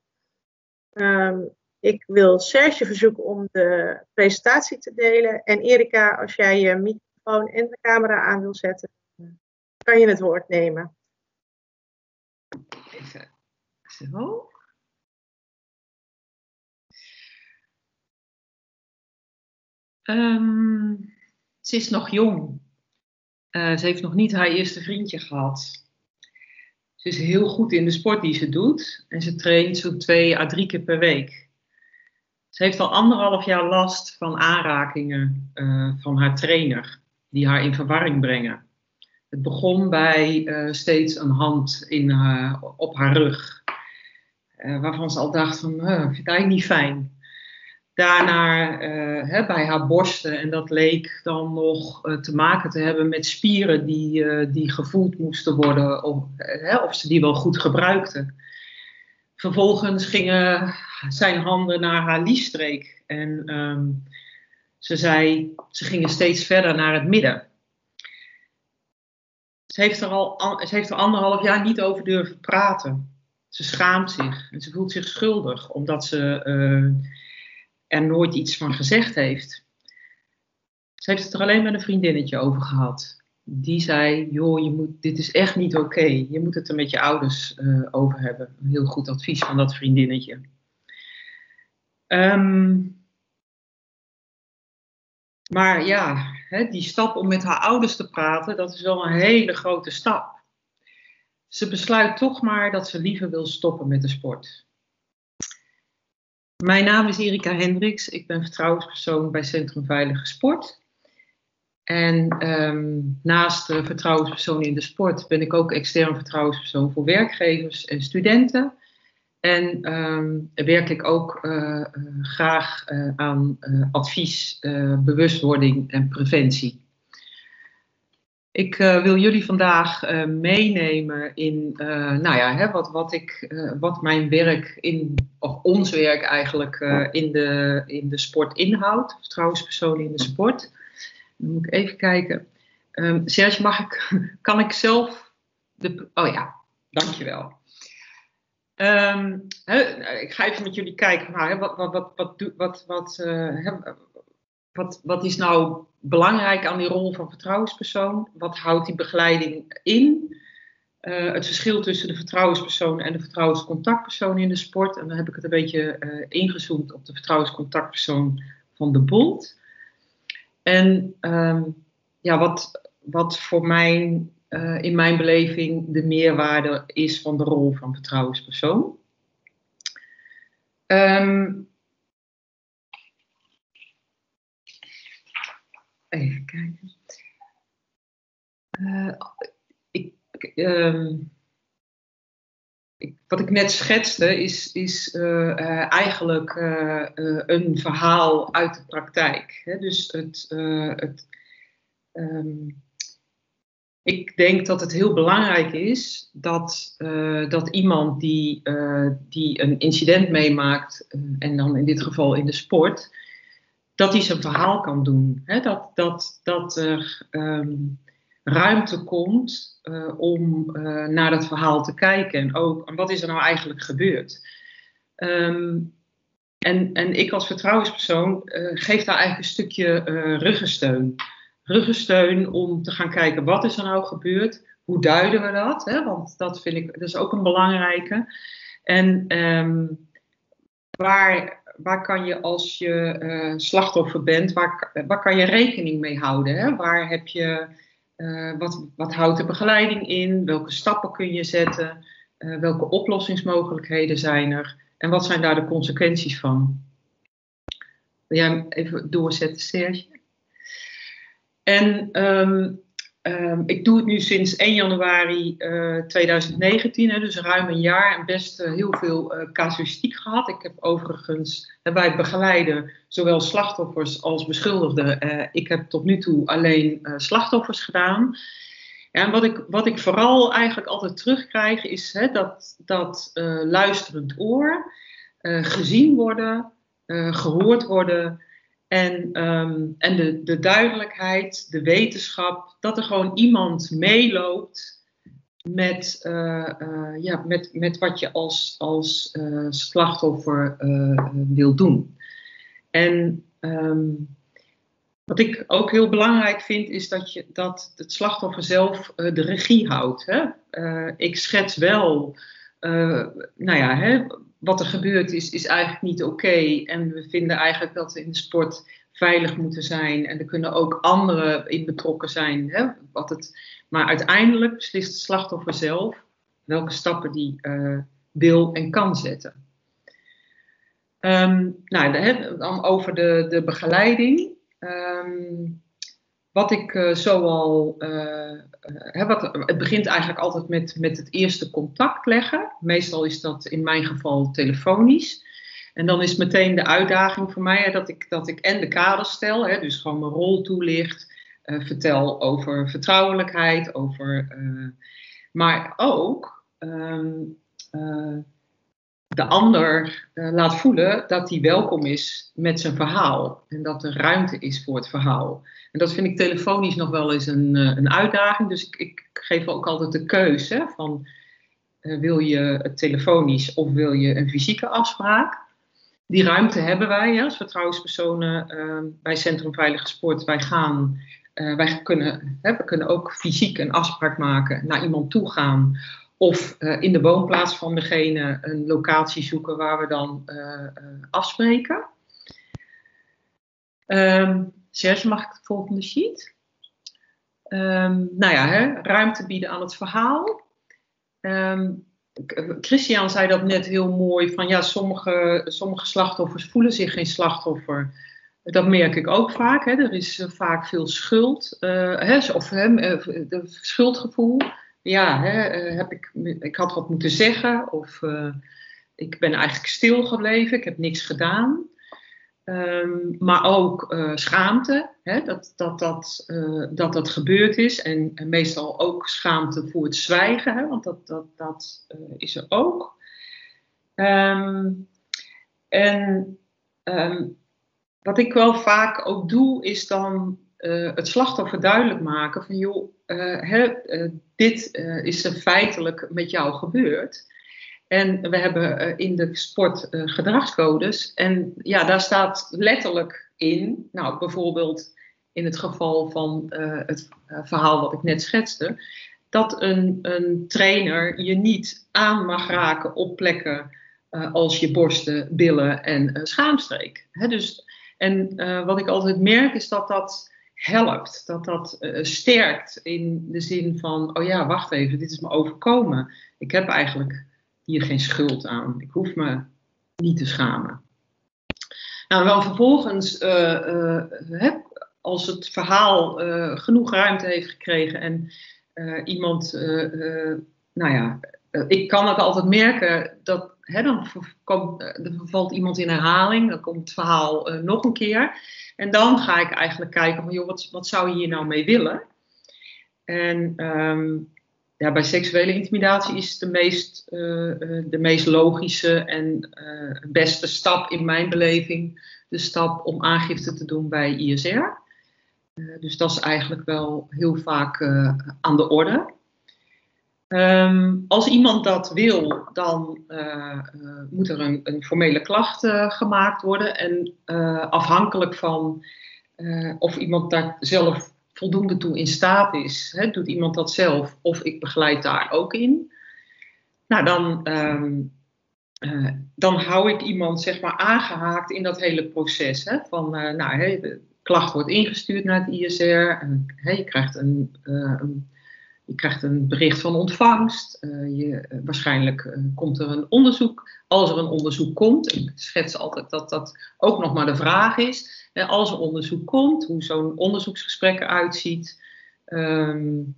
Um, ik wil Serge verzoeken om de presentatie te delen. En Erika, als jij je microfoon en de camera aan wil zetten, kan je het woord nemen. Even zo. Um, ze is nog jong. Uh, ze heeft nog niet haar eerste vriendje gehad. Ze is heel goed in de sport die ze doet en ze traint zo twee à drie keer per week. Ze heeft al anderhalf jaar last van aanrakingen uh, van haar trainer, die haar in verwarring brengen. Het begon bij uh, steeds een hand in, op haar rug. Uh, waarvan ze al dacht van, ik vind het eigenlijk niet fijn. Daarna hè, bij haar borsten. En dat leek dan nog te maken te hebben met spieren die, die gevoeld moesten worden. Of, of ze die wel goed gebruikte. Vervolgens gingen zijn handen naar haar liesstreek. En um, ze zei, ze gingen steeds verder naar het midden. Ze heeft er al ze heeft er anderhalf jaar niet over durven praten. Ze schaamt zich en ze voelt zich schuldig omdat ze er nooit iets van gezegd heeft. Ze heeft het er alleen met een vriendinnetje over gehad. Die zei: Joh, je moet, dit is echt niet oké. Je moet het er met je ouders uh, over hebben. Een heel goed advies van dat vriendinnetje. Um, maar ja, hè, die stap om met haar ouders te praten, dat is wel een hele grote stap. Ze besluit toch maar dat ze liever wil stoppen met de sport. Mijn naam is Erika Hendricks. Ik ben vertrouwenspersoon bij Centrum Veilige Sport. En um, naast de vertrouwenspersoon in de sport ben ik ook extern vertrouwenspersoon voor werkgevers en studenten. En um, werk ik ook uh, graag uh, aan advies, bewustwording en preventie. Ik wil jullie vandaag meenemen in nou ja, hè, wat, wat, ik, wat mijn werk, in, of ons werk eigenlijk, in, de, in de sport inhoudt. Vertrouwenspersonen in de sport. Dan moet ik even kijken. Um, Serge, mag ik, kan ik zelf. De, oh ja, dankjewel. Um, ik ga even met jullie kijken. Nou, wat, wat, wat, wat, wat, wat, wat, wat is nou belangrijk aan die rol van vertrouwenspersoon? Wat houdt die begeleiding in? Uh, het verschil tussen de vertrouwenspersoon en de vertrouwenscontactpersoon in de sport. En dan heb ik het een beetje uh, ingezoomd op de vertrouwenscontactpersoon van de bond. En um, ja, wat, wat voor mij uh, in mijn beleving de meerwaarde is van de rol van vertrouwenspersoon. Um, even kijken. Uh, ik, um, ik, wat ik net schetste is, is uh, eigenlijk een verhaal uit de praktijk. Hè? Dus het, het um, ik denk dat het heel belangrijk is dat, dat iemand die, die een incident meemaakt, en dan in dit geval in de sport, dat hij zijn verhaal kan doen. Hè? Dat, dat, dat er um, ruimte komt om naar dat verhaal te kijken. En ook, wat is er nou eigenlijk gebeurd? Um, en, en ik als vertrouwenspersoon geef daar eigenlijk een stukje ruggensteun ruggensteun om te gaan kijken wat is er nou gebeurd, hoe duiden we dat, hè? want dat vind ik dat is ook een belangrijke. En um, waar, waar kan je als je uh, slachtoffer bent, waar, waar kan je rekening mee houden? Hè? Waar heb je, uh, wat, wat houdt de begeleiding in? Welke stappen kun je zetten? Uh, welke oplossingsmogelijkheden zijn er? En wat zijn daar de consequenties van? Wil jij even doorzetten, Serge? En um, um, ik doe het nu sinds 1 januari uh, eh, 2019, hè, dus ruim een jaar en best uh, heel veel uh, casuïstiek gehad. Ik heb overigens, wij begeleiden zowel slachtoffers als beschuldigden. ik heb tot nu toe alleen slachtoffers gedaan. En wat ik, wat ik vooral eigenlijk altijd terugkrijg is hè, dat, dat luisterend oor, gezien worden, gehoord worden, en, um, en de, de duidelijkheid, de wetenschap, dat er gewoon iemand meeloopt met, uh, uh, ja, met, met wat je als, als uh, slachtoffer wil doen. En um, wat ik ook heel belangrijk vind, is dat, je, dat het slachtoffer zelf de regie houdt. Hè? ik schets wel, nou ja, hè, wat er gebeurd is, is eigenlijk niet oké. En we vinden eigenlijk dat we in de sport veilig moeten zijn. En er kunnen ook anderen in betrokken zijn. Hè, wat het, maar uiteindelijk beslist het slachtoffer zelf welke stappen die uh, wil en kan zetten. Um, nou, de, dan over de, de begeleiding. Um, wat ik uh, zoal. Uh, het begint eigenlijk altijd met, met het eerste contact leggen. Meestal is dat in mijn geval telefonisch. En dan is meteen de uitdaging voor mij dat, ik, dat ik en de kaders stel, dus gewoon mijn rol toelicht. vertel over vertrouwelijkheid, over. maar ook. Um, de ander uh, laat voelen dat hij welkom is met zijn verhaal. En dat er ruimte is voor het verhaal. En dat vind ik telefonisch nog wel eens een, uh, een uitdaging. Dus ik, ik, geef ook altijd de keuze van uh, wil je het telefonisch of wil je een fysieke afspraak. Die ruimte hebben wij als vertrouwenspersonen ehm, bij Centrum Veilige Sport. Wij gaan, wij kunnen, hè, we kunnen ook fysiek een afspraak maken, naar iemand toe gaan of uh, in de woonplaats van degene een locatie zoeken waar we dan uh, uh, afspreken. Um, Serge, mag ik de volgende sheet? Um, nou ja, hè, ruimte bieden aan het verhaal. Um, Christian zei dat net heel mooi, van ja, sommige, sommige slachtoffers voelen zich geen slachtoffer. Dat merk ik ook vaak. Hè. Er is vaak veel schuld, hè, of hè, schuldgevoel ja, hè, eh, heb ik, ik had wat moeten zeggen of uh, ik ben eigenlijk stilgebleven, ik heb niks gedaan. Um, maar ook uh, schaamte, hè, dat, dat, dat, dat dat gebeurd is. En, meestal ook schaamte voor het zwijgen, hè, want dat, dat, dat is er ook. Um, en um, wat ik wel vaak ook doe, is dan het slachtoffer duidelijk maken van joh, hè, dit uh, is feitelijk met jou gebeurd. En we hebben in de sport gedragscodes. En ja, daar staat letterlijk in, nou bijvoorbeeld in het geval van het verhaal wat ik net schetste, dat een, een trainer je niet aan mag raken op plekken als je borsten, billen en schaamstreek. Dus, en wat ik altijd merk is dat dat helpt, dat dat uh, sterkt in de zin van, oh ja, wacht even, dit is me overkomen. Ik heb eigenlijk hier geen schuld aan. Ik hoef me niet te schamen. Nou, vervolgens, uh, uh, als het verhaal genoeg ruimte heeft gekregen en iemand, nou ja, ik kan ook altijd merken dat hè, dan valt iemand in herhaling, dan komt het verhaal nog een keer. En dan ga ik eigenlijk kijken van, joh, wat, wat zou je hier nou mee willen? En um, ja, bij seksuele intimidatie is de meest, uh, de meest logische en beste stap in mijn beleving de stap om aangifte te doen bij ISR. dus dat is eigenlijk wel heel vaak aan de orde. Um, als iemand dat wil, dan uh, uh, moet er een, een formele klacht uh, gemaakt worden. En afhankelijk van of iemand daar zelf voldoende toe in staat is, hè, doet iemand dat zelf of ik begeleid daar ook in. Nou, dan, um, dan hou ik iemand zeg maar aangehaakt in dat hele proces. Hè, van, nou, de klacht wordt ingestuurd naar het ISR. En, je krijgt een, een je krijgt een bericht van ontvangst. Uh, je, uh, waarschijnlijk uh, komt er een onderzoek. Als er een onderzoek komt, ik schets altijd dat dat ook nog maar de vraag is. als er onderzoek komt, hoe zo'n onderzoeksgesprek eruit ziet. Um,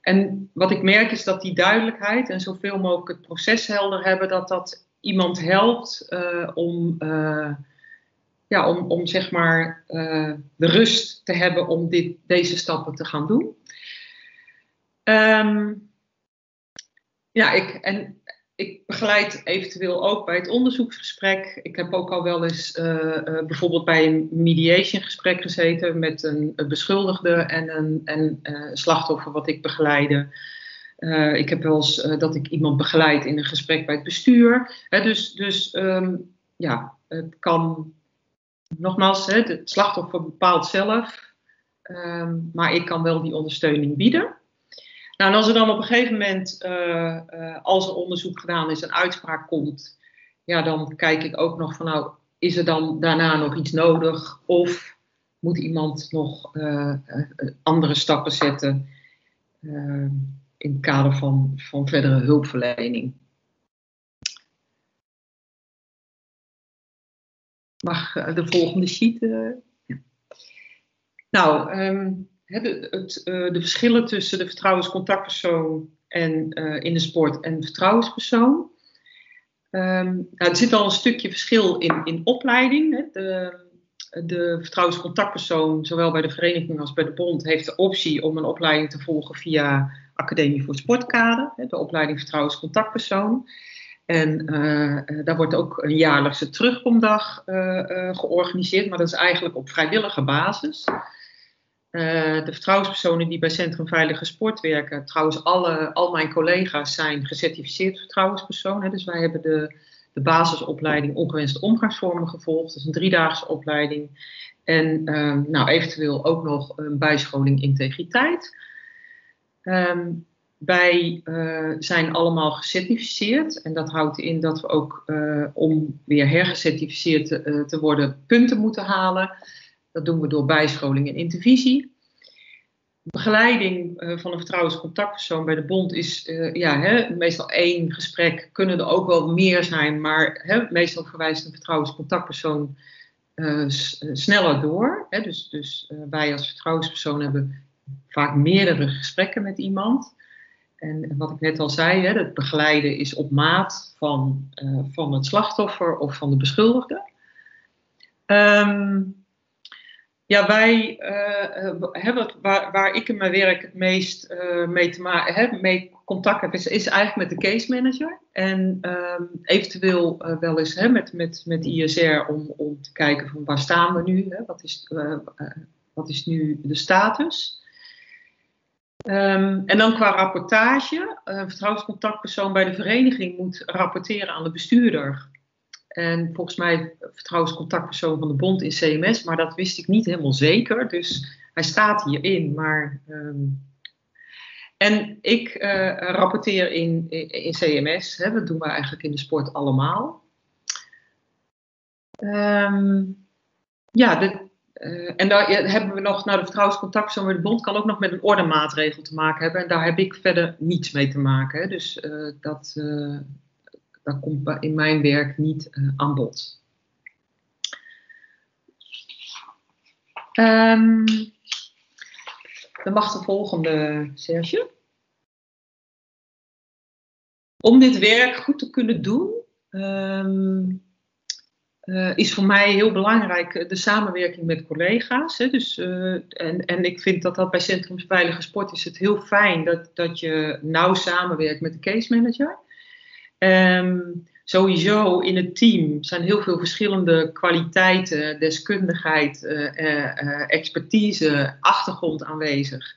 en wat ik merk is dat die duidelijkheid en zoveel mogelijk het proces helder hebben, dat dat iemand helpt om, ja, om, om zeg maar de rust te hebben om dit, deze stappen te gaan doen. Um, ja, ik, en ik begeleid eventueel ook bij het onderzoeksgesprek. Ik heb ook al wel eens uh, uh, bijvoorbeeld bij een mediation gesprek gezeten met een, een beschuldigde en een en, uh, slachtoffer wat ik begeleide. ik heb wel eens dat ik iemand begeleid in een gesprek bij het bestuur. Dus dus um, ja, het kan nogmaals, het slachtoffer bepaalt zelf. Um, maar ik kan wel die ondersteuning bieden. Nou, en als er dan op een gegeven moment, uh, uh, als er onderzoek gedaan is, een uitspraak komt, ja, dan kijk ik ook nog van, nou, is er dan daarna nog iets nodig? Of moet iemand nog uh, andere stappen zetten in het kader van, van verdere hulpverlening? Mag de volgende sheet? Nou, um, de, het, uh, de verschillen tussen de vertrouwenscontactpersoon en, uh, in de sport en vertrouwenspersoon. Um, nou, er zit al een stukje verschil in, in opleiding. De, de vertrouwenscontactpersoon, zowel bij de vereniging als bij de bond, heeft de optie om een opleiding te volgen via Academie voor Sportkader, de opleiding vertrouwenscontactpersoon. En uh, daar wordt ook een jaarlijkse terugkomdag georganiseerd, maar dat is eigenlijk op vrijwillige basis. De vertrouwenspersonen die bij Centrum Veilige Sport werken, trouwens alle, al mijn collega's zijn gecertificeerd vertrouwenspersonen. Dus wij hebben de, de basisopleiding ongewenste omgangsvormen gevolgd. Dat is een driedaagse opleiding. En nou, eventueel ook nog een bijscholing integriteit. Um, wij uh, zijn allemaal gecertificeerd en dat houdt in dat we ook uh, om weer hergecertificeerd te, te, worden punten moeten halen. Dat doen we door bijscholing en intervisie. Begeleiding van een vertrouwenscontactpersoon bij de bond is ja, hè, meestal één gesprek, kunnen er ook wel meer zijn, maar hè, meestal verwijst een vertrouwenscontactpersoon sneller door. Hè, dus dus wij als vertrouwenspersoon hebben vaak meerdere gesprekken met iemand. En wat ik net al zei, hè, het begeleiden is op maat van, van het slachtoffer of van de beschuldigde. Um, ja, wij hebben waar, waar, ik in mijn werk het meest uh, mee, te maken, heb, mee contact heb, is, is, eigenlijk met de case manager. En um, eventueel wel eens hè, met, met, met ISR om, om te kijken van waar staan we nu, hè, wat, is, wat is nu de status. Um, en dan qua rapportage. Een vertrouwenscontactpersoon bij de vereniging moet rapporteren aan de bestuurder. En volgens mij vertrouwenscontactpersoon van de bond in CMS, maar dat wist ik niet helemaal zeker. Dus hij staat hierin. Maar, um, en ik uh, rapporteer in, in, CMS. Hè, dat doen we eigenlijk in de sport allemaal. Um, ja, de, uh, en daar hebben we nog, nou de vertrouwenscontactpersoon met de bond kan ook nog met een ordemaatregel te maken hebben. En daar heb ik verder niets mee te maken. Dus uh, dat, dat komt in mijn werk niet aan bod. Dan mag de volgende, Serge. Om dit werk goed te kunnen doen, um, uh, is voor mij heel belangrijk eh, de samenwerking met collega's. Hè. Dus, en, en ik vind dat dat bij Centrum Veilige Sport is het heel fijn dat, dat je nauw samenwerkt met de case manager. Um, sowieso in het team zijn heel veel verschillende kwaliteiten, deskundigheid, uh, expertise, achtergrond aanwezig.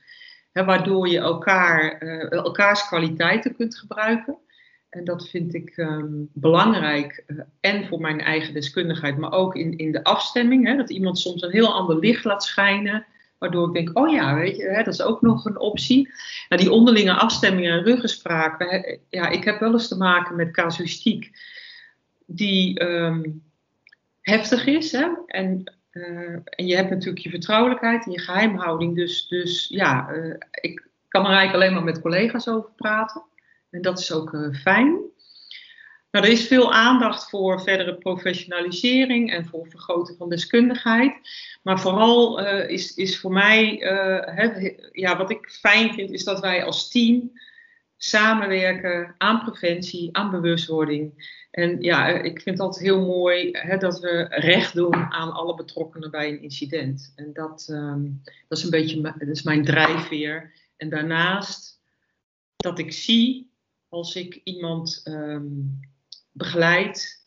Waardoor je elkaar, elkaars kwaliteiten kunt gebruiken. En dat vind ik um, belangrijk. En voor mijn eigen deskundigheid, maar ook in, in de afstemming. Hè, dat iemand soms een heel ander licht laat schijnen. Waardoor ik denk, oh ja, weet je, hè, dat is ook nog een optie. Nou, die onderlinge afstemming en ruggespraak. Hè, ja, ik heb wel eens te maken met casuïstiek die um, heftig is. Hè, en, uh, en je hebt natuurlijk je vertrouwelijkheid en je geheimhouding. Dus, dus ja, uh, ik kan er eigenlijk alleen maar met collega's over praten. En dat is ook uh, fijn. Nou, er is veel aandacht voor verdere professionalisering en voor vergroten van deskundigheid. Maar vooral uh, is, is voor mij, uh, ja, wat ik fijn vind, is dat wij als team samenwerken aan preventie, aan bewustwording. En ja, ik vind altijd heel mooi dat we recht doen aan alle betrokkenen bij een incident. En dat, um, dat is een beetje dat is mijn drijfveer. En daarnaast dat ik zie als ik iemand um, begeleid,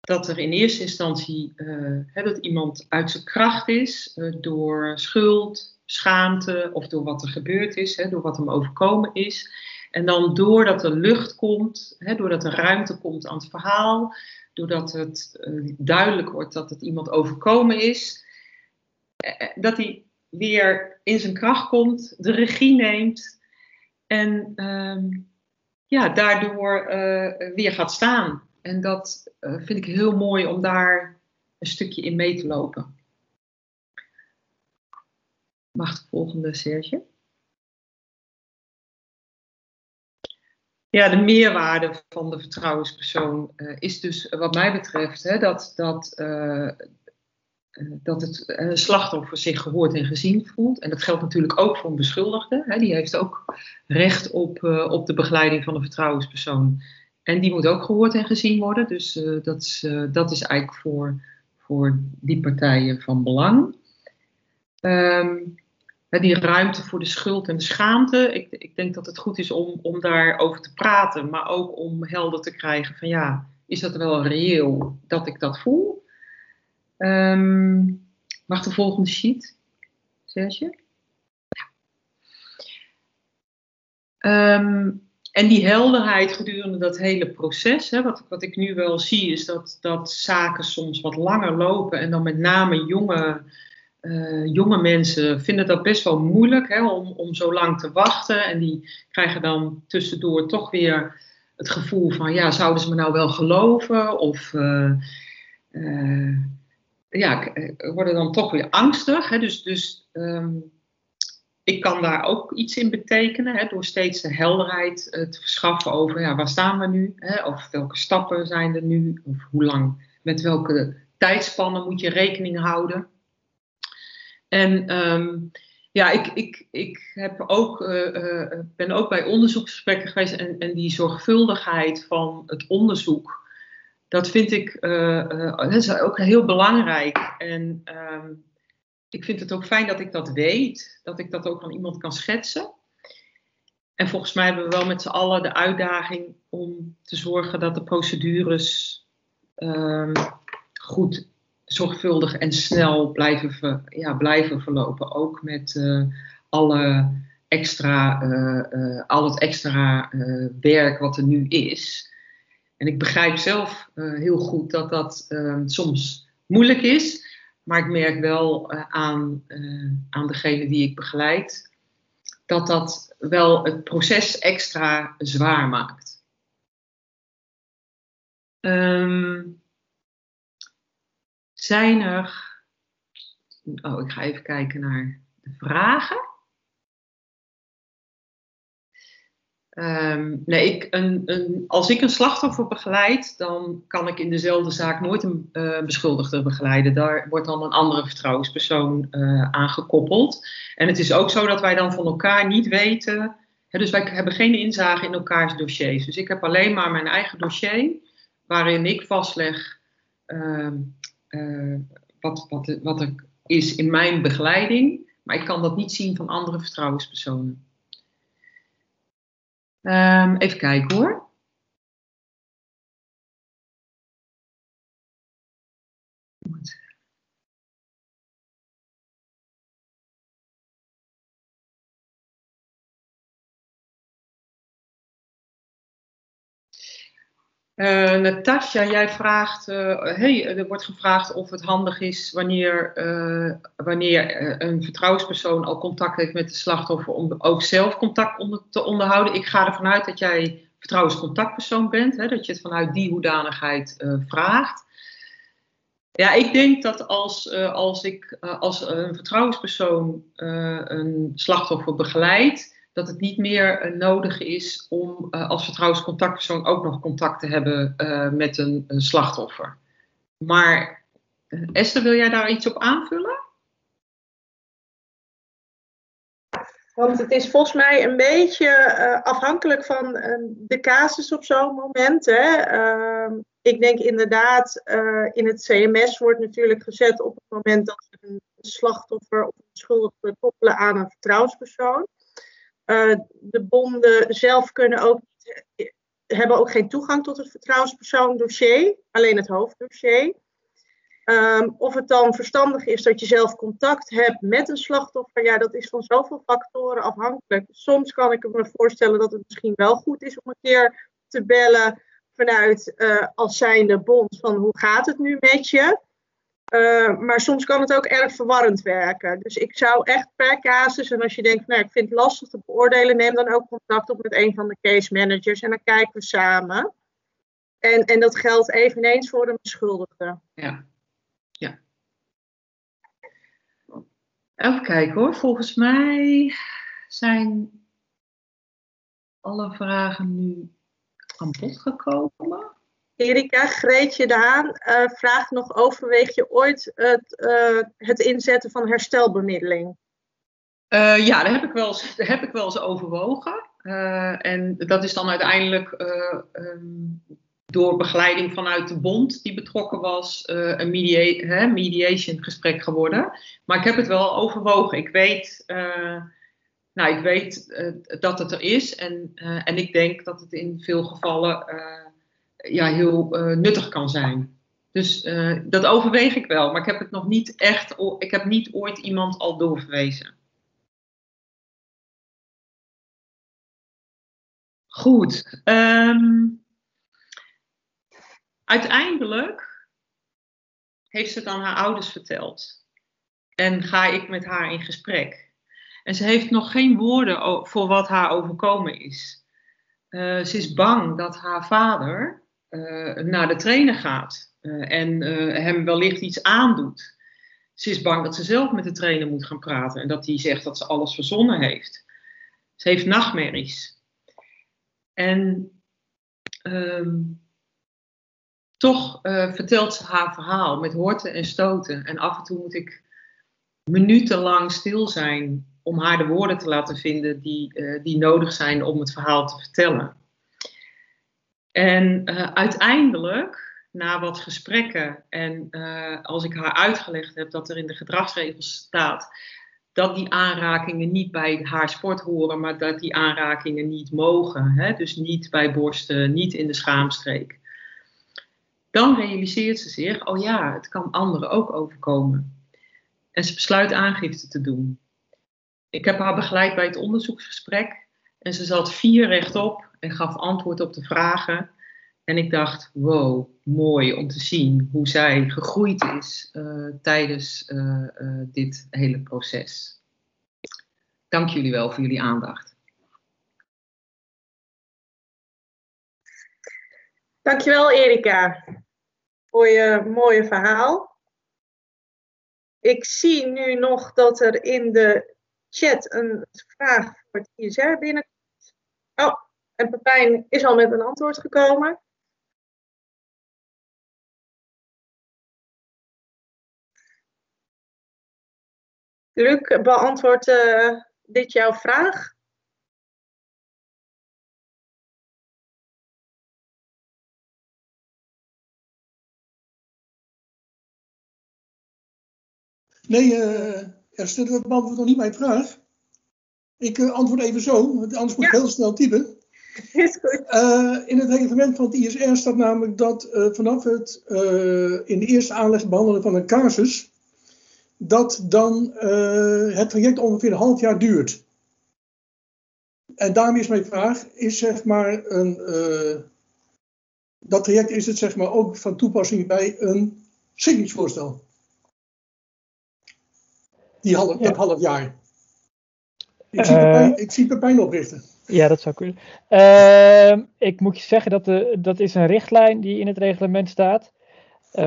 dat er in eerste instantie uh, dat iemand uit zijn kracht is uh, door schuld, schaamte of door wat er gebeurd is, hè, door wat hem overkomen is. En dan doordat er lucht komt, hè, doordat er ruimte komt aan het verhaal, doordat het uh, duidelijk wordt dat het iemand overkomen is, dat hij weer in zijn kracht komt, de regie neemt en um, ja, daardoor uh, weer gaat staan. En dat uh, vind ik heel mooi om daar een stukje in mee te lopen. Mag de volgende, Serge? Ja, de meerwaarde van de vertrouwenspersoon uh, is dus wat mij betreft hè, dat, dat eh, dat het uh, slachtoffer zich gehoord en gezien voelt. En dat geldt natuurlijk ook voor een beschuldigde. Hè. Die heeft ook recht op, uh, op de begeleiding van een vertrouwenspersoon. En die moet ook gehoord en gezien worden. Dus dat, is, dat is eigenlijk voor, voor die partijen van belang. Um, die ruimte voor de schuld en de schaamte. Ik, ik denk dat het goed is om, om daarover te praten, maar ook om helder te krijgen van ja, is dat wel reëel dat ik dat voel? Um, mag de volgende sheet, Serge? Um, en die helderheid gedurende dat hele proces, hè, wat, wat ik nu wel zie, is dat, dat zaken soms wat langer lopen en dan met name jonge uh, jonge mensen vinden dat best wel moeilijk hè, om, om zo lang te wachten. En die krijgen dan tussendoor toch weer het gevoel van, ja, zouden ze me nou wel geloven? Of uh, uh, ja, worden dan toch weer angstig. Hè, dus dus um, ik kan daar ook iets in betekenen, hè, door steeds de helderheid te verschaffen over, ja, waar staan we nu? Hè, of welke stappen zijn er nu? Of hoe lang, met welke tijdspannen moet je rekening houden? En um, ja, ik, ik, ik heb ook, uh, ben ook bij onderzoeksgesprekken geweest en, en die zorgvuldigheid van het onderzoek, dat vind ik dat is ook heel belangrijk. En um, ik vind het ook fijn dat ik dat weet, dat ik dat ook aan iemand kan schetsen. En volgens mij hebben we wel met z'n allen de uitdaging om te zorgen dat de procedures um, goed zorgvuldig en snel blijven, ja, blijven verlopen. Ook met uh, alle extra, al het extra werk wat er nu is. En ik begrijp zelf heel goed dat dat ehm, soms moeilijk is. Maar ik merk wel aan, aan degene die ik begeleid dat dat wel het proces extra zwaar maakt. Um, zijn er. Oh, ik ga even kijken naar de vragen. Um, nee, ik, een, een, als ik een slachtoffer begeleid, dan kan ik in dezelfde zaak nooit een uh, beschuldigde begeleiden. Daar wordt dan een andere vertrouwenspersoon uh, aangekoppeld. En het is ook zo dat wij dan van elkaar niet weten. Hè, dus wij hebben geen inzage in elkaars dossiers. Dus ik heb alleen maar mijn eigen dossier, waarin ik vastleg uh, uh, wat, wat, wat er is in mijn begeleiding, maar ik kan dat niet zien van andere vertrouwenspersonen. Um, even kijken hoor. Uh, Natasja, jij vraagt, uh, hey, er wordt gevraagd of het handig is wanneer, uh, wanneer een vertrouwenspersoon al contact heeft met de slachtoffer om ook zelf contact onder, te onderhouden. Ik ga ervan uit dat jij vertrouwenscontactpersoon bent, hè, dat je het vanuit die hoedanigheid vraagt. Ja, ik denk dat als, als ik als een vertrouwenspersoon een slachtoffer begeleid, dat het niet meer uh, nodig is om uh, als vertrouwenscontactpersoon ook nog contact te hebben uh, met een, een, slachtoffer. Maar Esther, wil jij daar iets op aanvullen? Want het is volgens mij een beetje afhankelijk van de casus op zo'n moment. Hè. Ehm, ik denk inderdaad, in het CMS wordt natuurlijk gezet op het moment dat we een slachtoffer of een schuldige koppelen aan een vertrouwenspersoon. Uh, de bonden zelf kunnen ook, hebben ook geen toegang tot het vertrouwenspersoon dossier, alleen het hoofddossier. Um, of het dan verstandig is dat je zelf contact hebt met een slachtoffer, ja, dat is van zoveel factoren afhankelijk. Soms kan ik me voorstellen dat het misschien wel goed is om een keer te bellen vanuit uh, als zijnde bond van hoe gaat het nu met je. Uh, maar soms kan het ook erg verwarrend werken. Dus ik zou echt per casus, en als je denkt, nou, ik vind het lastig te beoordelen, neem dan ook contact op met een van de case managers en dan kijken we samen. En, en dat geldt eveneens voor een beschuldigde. Ja. ja. Even kijken hoor. Volgens mij zijn alle vragen nu aan bod gekomen. Erika, Greetje Daan uh, vraagt nog: overweeg je ooit het, uh, het inzetten van herstelbemiddeling? Uh, ja, daar heb ik wel eens, heb ik wel eens overwogen. en dat is dan uiteindelijk um, door begeleiding vanuit de bond die betrokken was, een mediation gesprek geworden. Maar ik heb het wel overwogen. Ik weet, nou, ik weet dat het er is en, en ik denk dat het in veel gevallen ja, heel uh, nuttig kan zijn. Dus uh, dat overweeg ik wel, maar ik heb het nog niet echt, ik heb niet ooit iemand al doorverwezen. Goed. Um, uiteindelijk heeft ze dan haar ouders verteld. En ga ik met haar in gesprek. En ze heeft nog geen woorden voor wat haar overkomen is. Uh, ze is bang dat haar vader naar de trainer gaat uh, en uh, hem wellicht iets aandoet. Ze is bang dat ze zelf met de trainer moet gaan praten en dat hij zegt dat ze alles verzonnen heeft. Ze heeft nachtmerries. En um, toch vertelt ze haar verhaal met horten en stoten. En af en toe moet ik minutenlang stil zijn om haar de woorden te laten vinden die, die nodig zijn om het verhaal te vertellen. En uh, uiteindelijk, na wat gesprekken en uh, als ik haar uitgelegd heb dat er in de gedragsregels staat dat die aanrakingen niet bij haar sport horen, maar dat die aanrakingen niet mogen. Hè? Dus niet bij borsten, niet in de schaamstreek. Dan realiseert ze zich, oh ja, het kan anderen ook overkomen. En ze besluit aangifte te doen. Ik heb haar begeleid bij het onderzoeksgesprek en ze zat vier rechtop en gaf antwoord op de vragen. En ik dacht, wow, mooi om te zien hoe zij gegroeid is uh, tijdens uh, uh, dit hele proces. Dank jullie wel voor jullie aandacht. Dankjewel Erika voor je mooie verhaal. Ik zie nu nog dat er in de chat een vraag voor het ISR binnenkomt. Oh, en Pepijn is al met een antwoord gekomen. Luc, beantwoordt uh, dit jouw vraag? Nee, uh, Esther, dat beantwoordt nog niet mijn vraag. Ik uh, antwoord even zo, want anders moet ik ja. heel snel typen. Is goed. Uh, in het reglement van het ISR staat namelijk dat uh, vanaf het uh, in de eerste aanleg behandelen van een casus, dat dan het traject ongeveer een half jaar duurt. En daarom is mijn vraag, is zeg maar een, dat traject is het zeg maar ook van toepassing bij een schikkingsvoorstel? Die half, dat half jaar. Ik zie, Pepijn, ik zie Pepijn oprichten. Ja, dat zou kunnen. Uh, ik moet je zeggen dat de, dat is een richtlijn die in het reglement staat. Uh,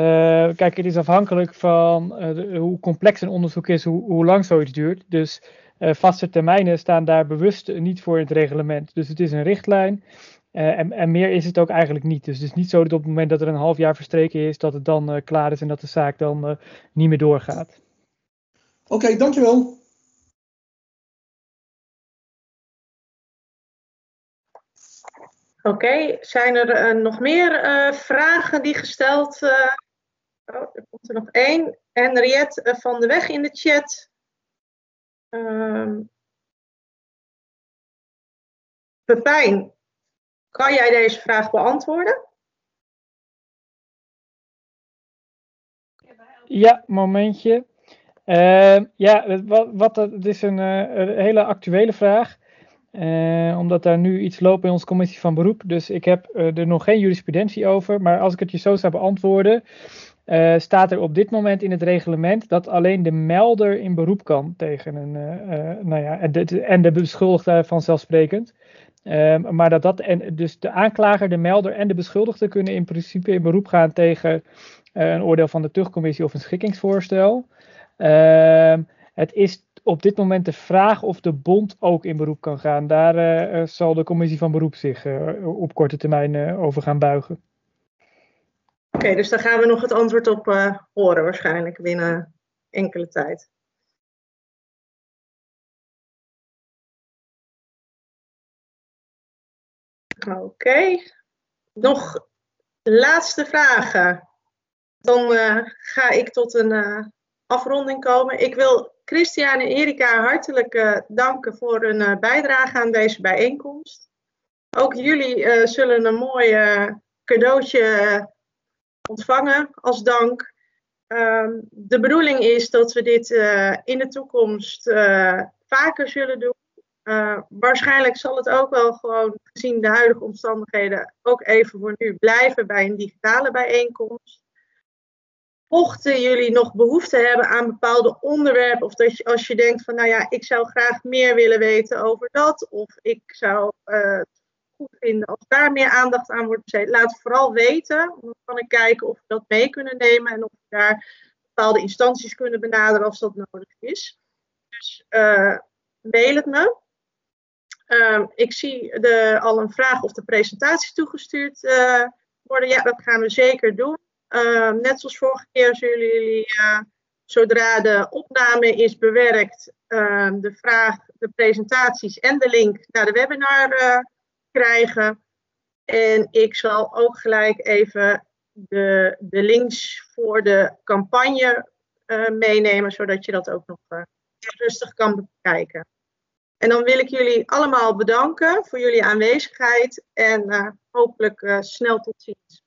kijk, het is afhankelijk van de, hoe complex een onderzoek is, hoe, hoe lang zoiets duurt. Dus uh, vaste termijnen staan daar bewust niet voor in het reglement. Dus het is een richtlijn. En, en, meer is het ook eigenlijk niet. Dus het is niet zo dat op het moment dat er een half jaar verstreken is, dat het dan klaar is en dat de zaak dan niet meer doorgaat. Oké, dankjewel. Oké, zijn er uh, nog meer uh, vragen die gesteld uh... Oh, er komt er nog één. Henriette van de Weg in de chat. Uh, Pepijn, kan jij deze vraag beantwoorden? Ja, momentje. Uh, ja, wat, wat, het is een hele actuele vraag. Uh, omdat daar nu iets loopt bij onze commissie van beroep. Dus ik heb uh, er nog geen jurisprudentie over. Maar als ik het je zo zou beantwoorden, uh, staat er op dit moment in het reglement dat alleen de melder in beroep kan tegen een, nou ja, en de, en de beschuldigde vanzelfsprekend. Ehm, maar dat dat, en dus de aanklager, de melder en de beschuldigde kunnen in principe in beroep gaan tegen een oordeel van de tuchtcommissie of een schikkingsvoorstel. Ehm, het is op dit moment de vraag of de bond ook in beroep kan gaan. Daar uh, zal de commissie van beroep zich uh, op korte termijn over gaan buigen. Oké, dus daar gaan we nog het antwoord op horen waarschijnlijk binnen enkele tijd. Oké, nog laatste vragen. Dan ga ik tot een afronding komen. Ik wil Christian en Erika hartelijk uh, danken voor hun bijdrage aan deze bijeenkomst. Ook jullie zullen een mooi cadeautje ontvangen als dank. Um, de bedoeling is dat we dit in de toekomst vaker zullen doen. Waarschijnlijk zal het ook wel gewoon, gezien de huidige omstandigheden, ook even voor nu blijven bij een digitale bijeenkomst. Mochten jullie nog behoefte hebben aan bepaalde onderwerpen, of dat als je denkt van, nou ja, ik zou graag meer willen weten over dat, of ik zou uh, goed vinden als daar meer aandacht aan wordt besteed, laat vooral weten. Dan kan ik kijken of we dat mee kunnen nemen en of we daar bepaalde instanties kunnen benaderen als dat nodig is. Dus uh, mail het me. Uh, ik zie de, al een vraag of de presentaties toegestuurd uh, worden. Ja, dat gaan we zeker doen. Uh, net zoals vorige keer zullen jullie, eh, zodra de opname is bewerkt, ehm, de vraag, de presentaties en de link naar de webinar eh, krijgen. En ik zal ook gelijk even de, de links voor de campagne eh, meenemen, zodat je dat ook nog rustig kan bekijken. En dan wil ik jullie allemaal bedanken voor jullie aanwezigheid en hopelijk snel tot ziens.